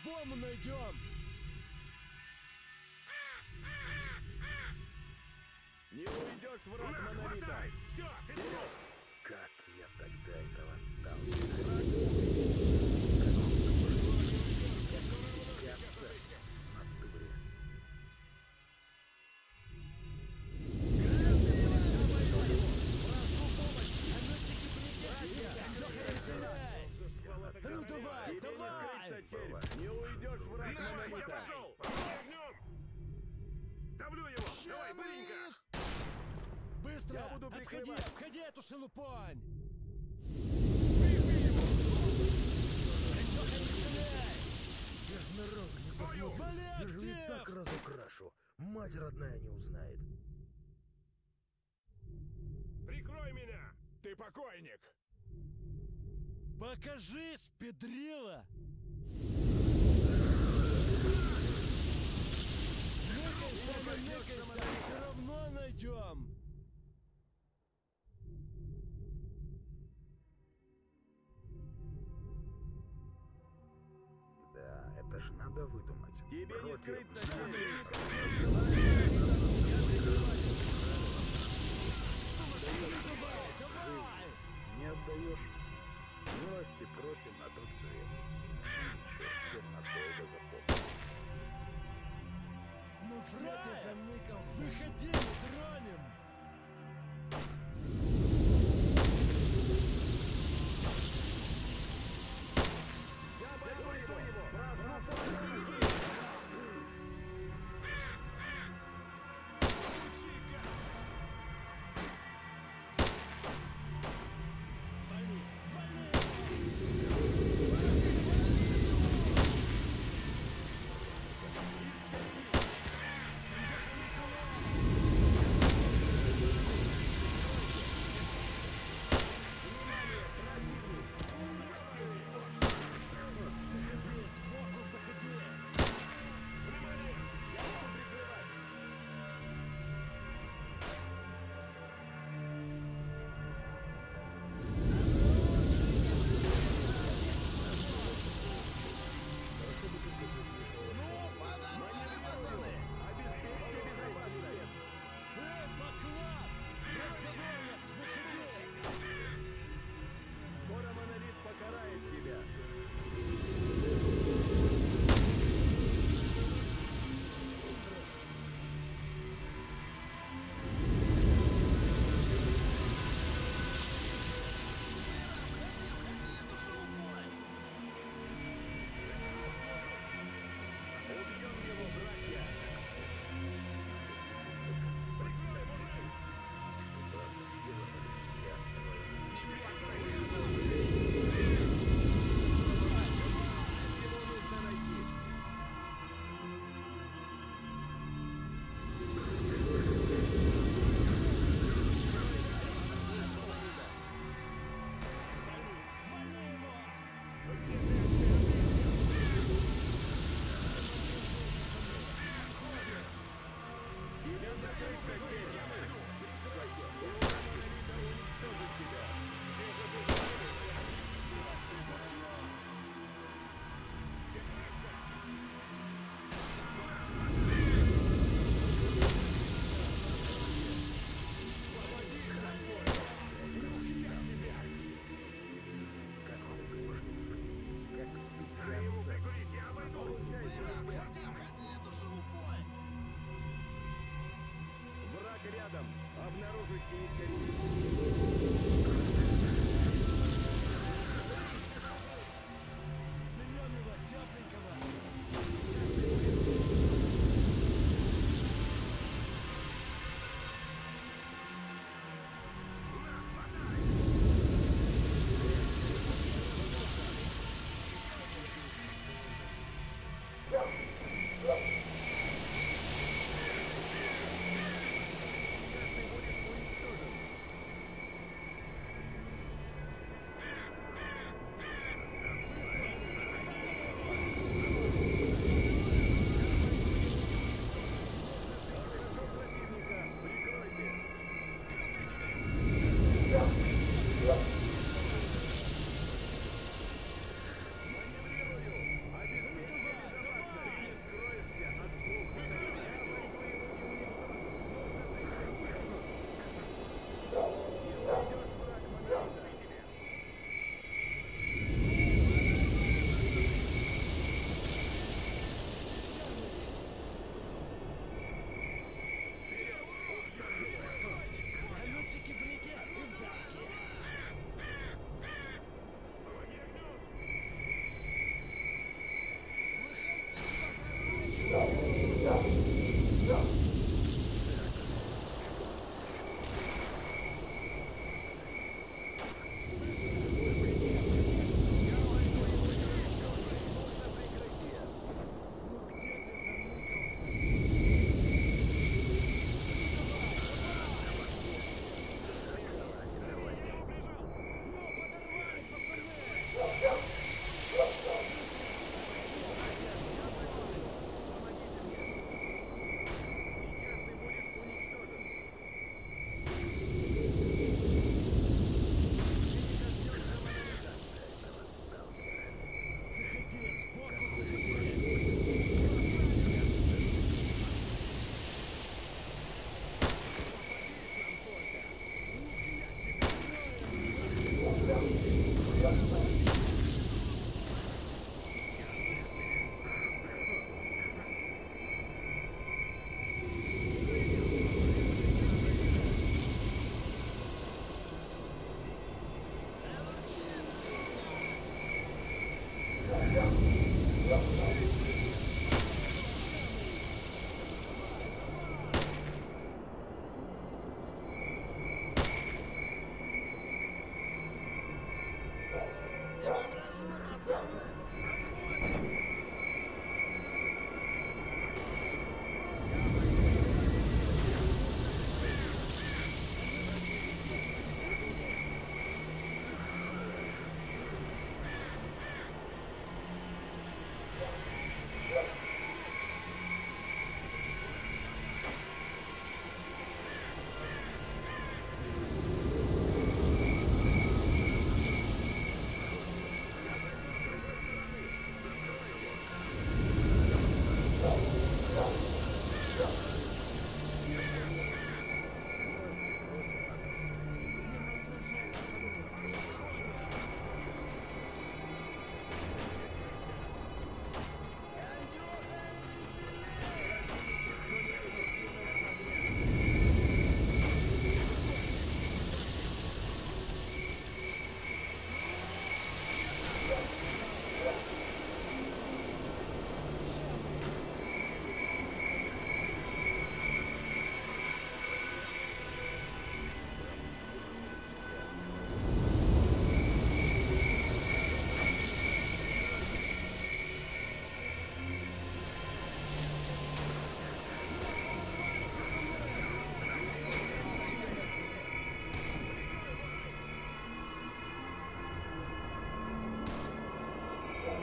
S3: По-любому найдем.
S5: Буду
S3: обходи,
S5: прикрывать.
S3: обходи эту шелупонь!
S2: Я ж на не посмотрю. Я же и
S3: актив!
S2: так разукрашу. Мать родная не узнает.
S7: Прикрой меня! Ты покойник!
S3: Покажись, педрила! Ныкайся, ныкайся, все равно найдем!
S5: Тебе не
S1: отдаешь? Милости просим на тот свет. Всем надолго запомним.
S3: Ну где ты заныкался? Выходи, не тронем!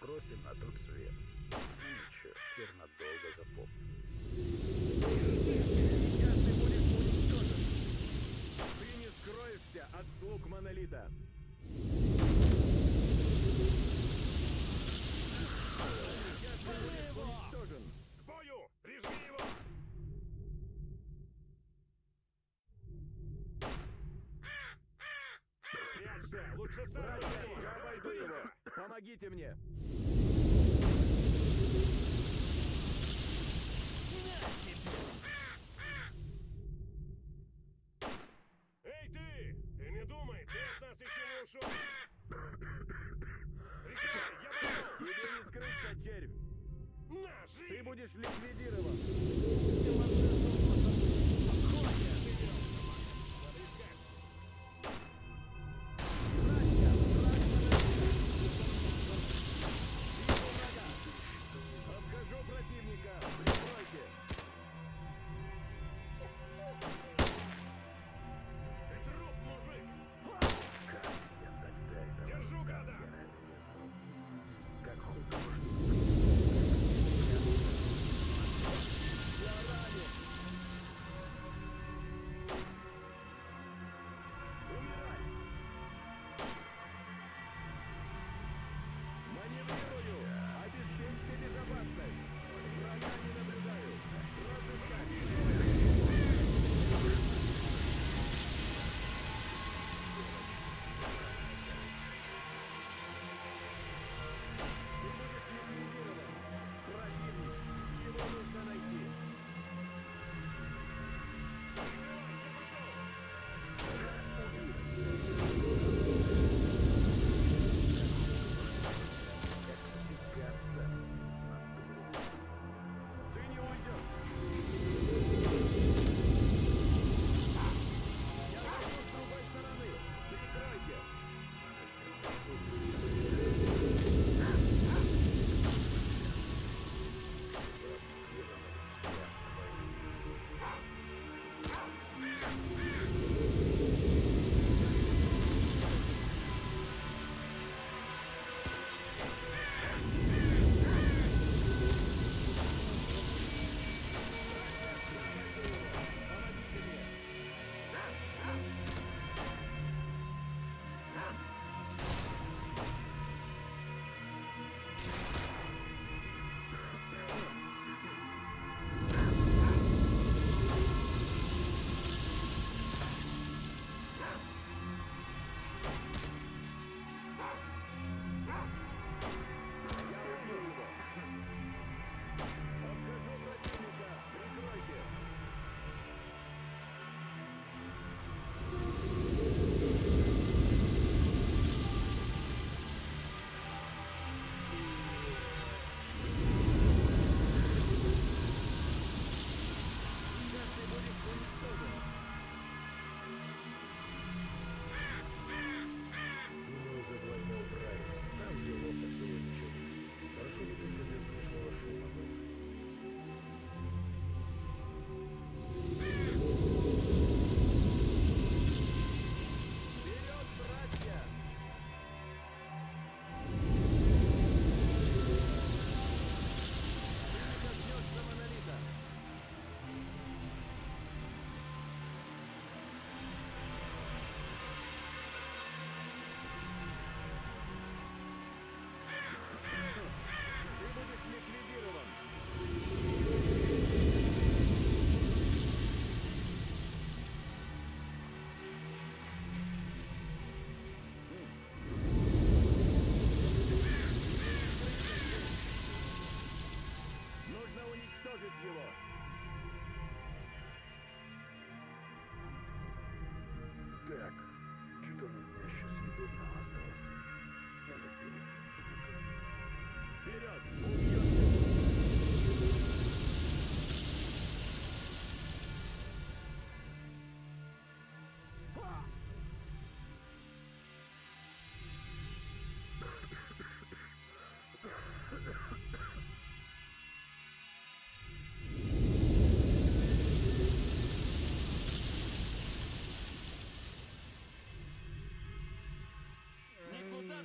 S2: Просим на тот свет. Ничего, теперь надолго запомню.
S1: Ты не скроешься от слуг Монолита. Уничтожен.
S7: К бою! Прижми его! Прячься! Лучше сам
S1: Братья,
S7: возьми.
S1: я обойду его. Помогите мне.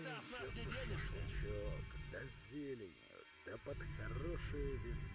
S3: Никуда от нас не денешься.
S2: До зелени, да под хорошее вино.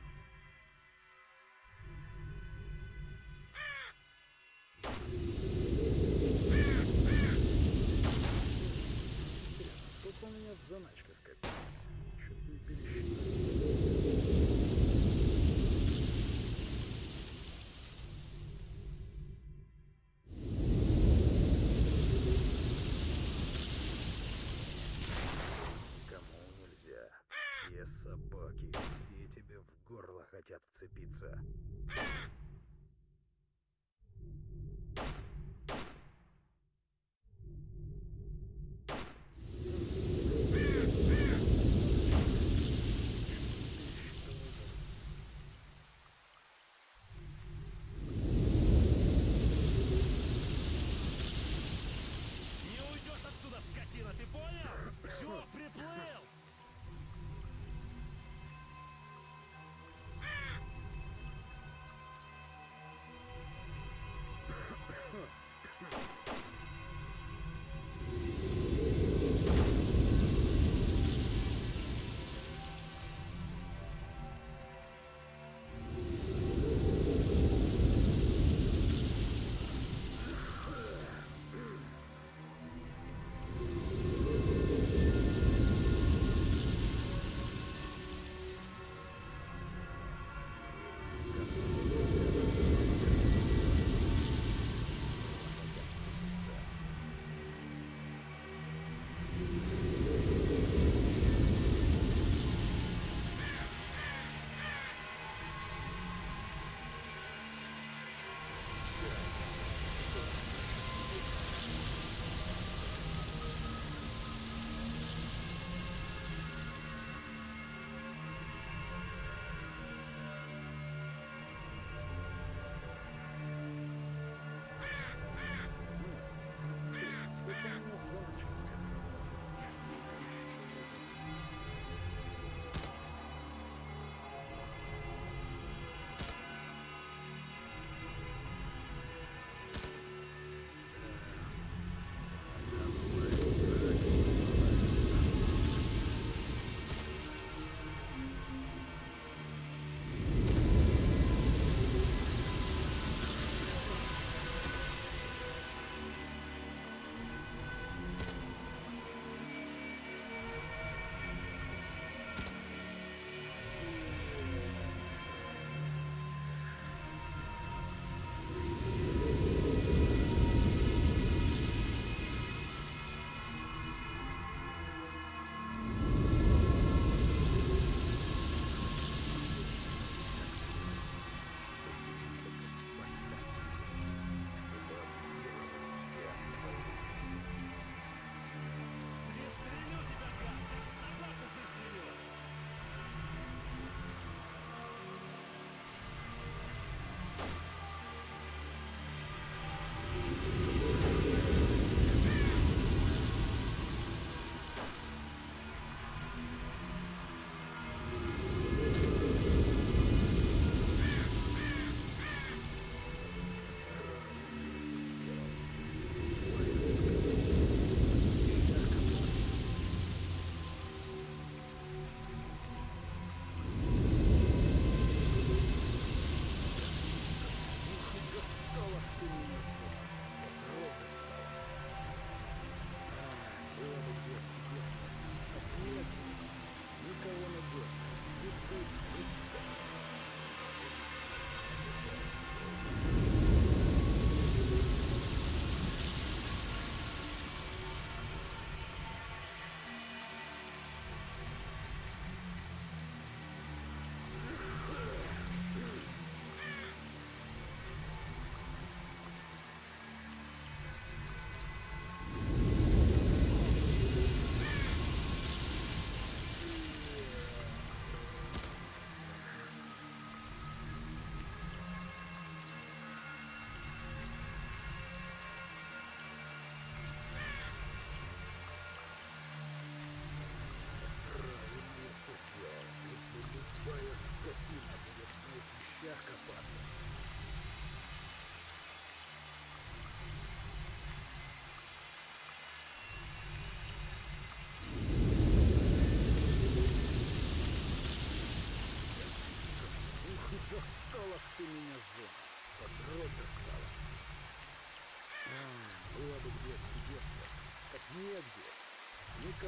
S2: торопиться.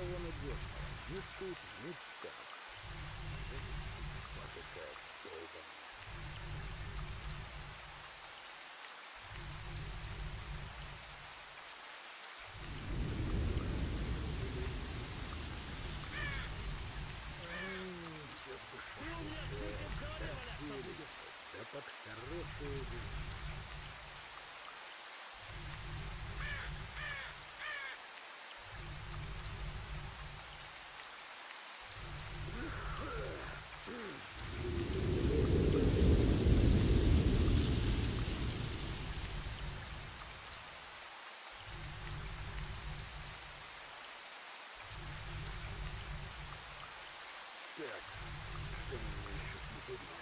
S2: Никого надежного. Ни тут, ни там. Вот такая долбаная.
S3: Ты у меня только в голове валяться будешь.
S2: Да под хорошую жизнь. Так, мне еще придумал осталось?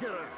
S2: get her.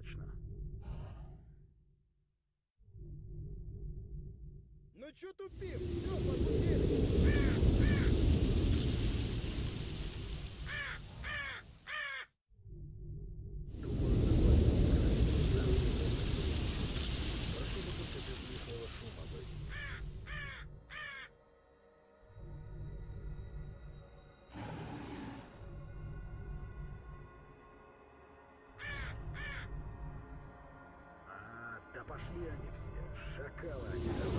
S2: однозначно.
S1: Ну что тупим?
S2: Пошли они все. Шакалы они.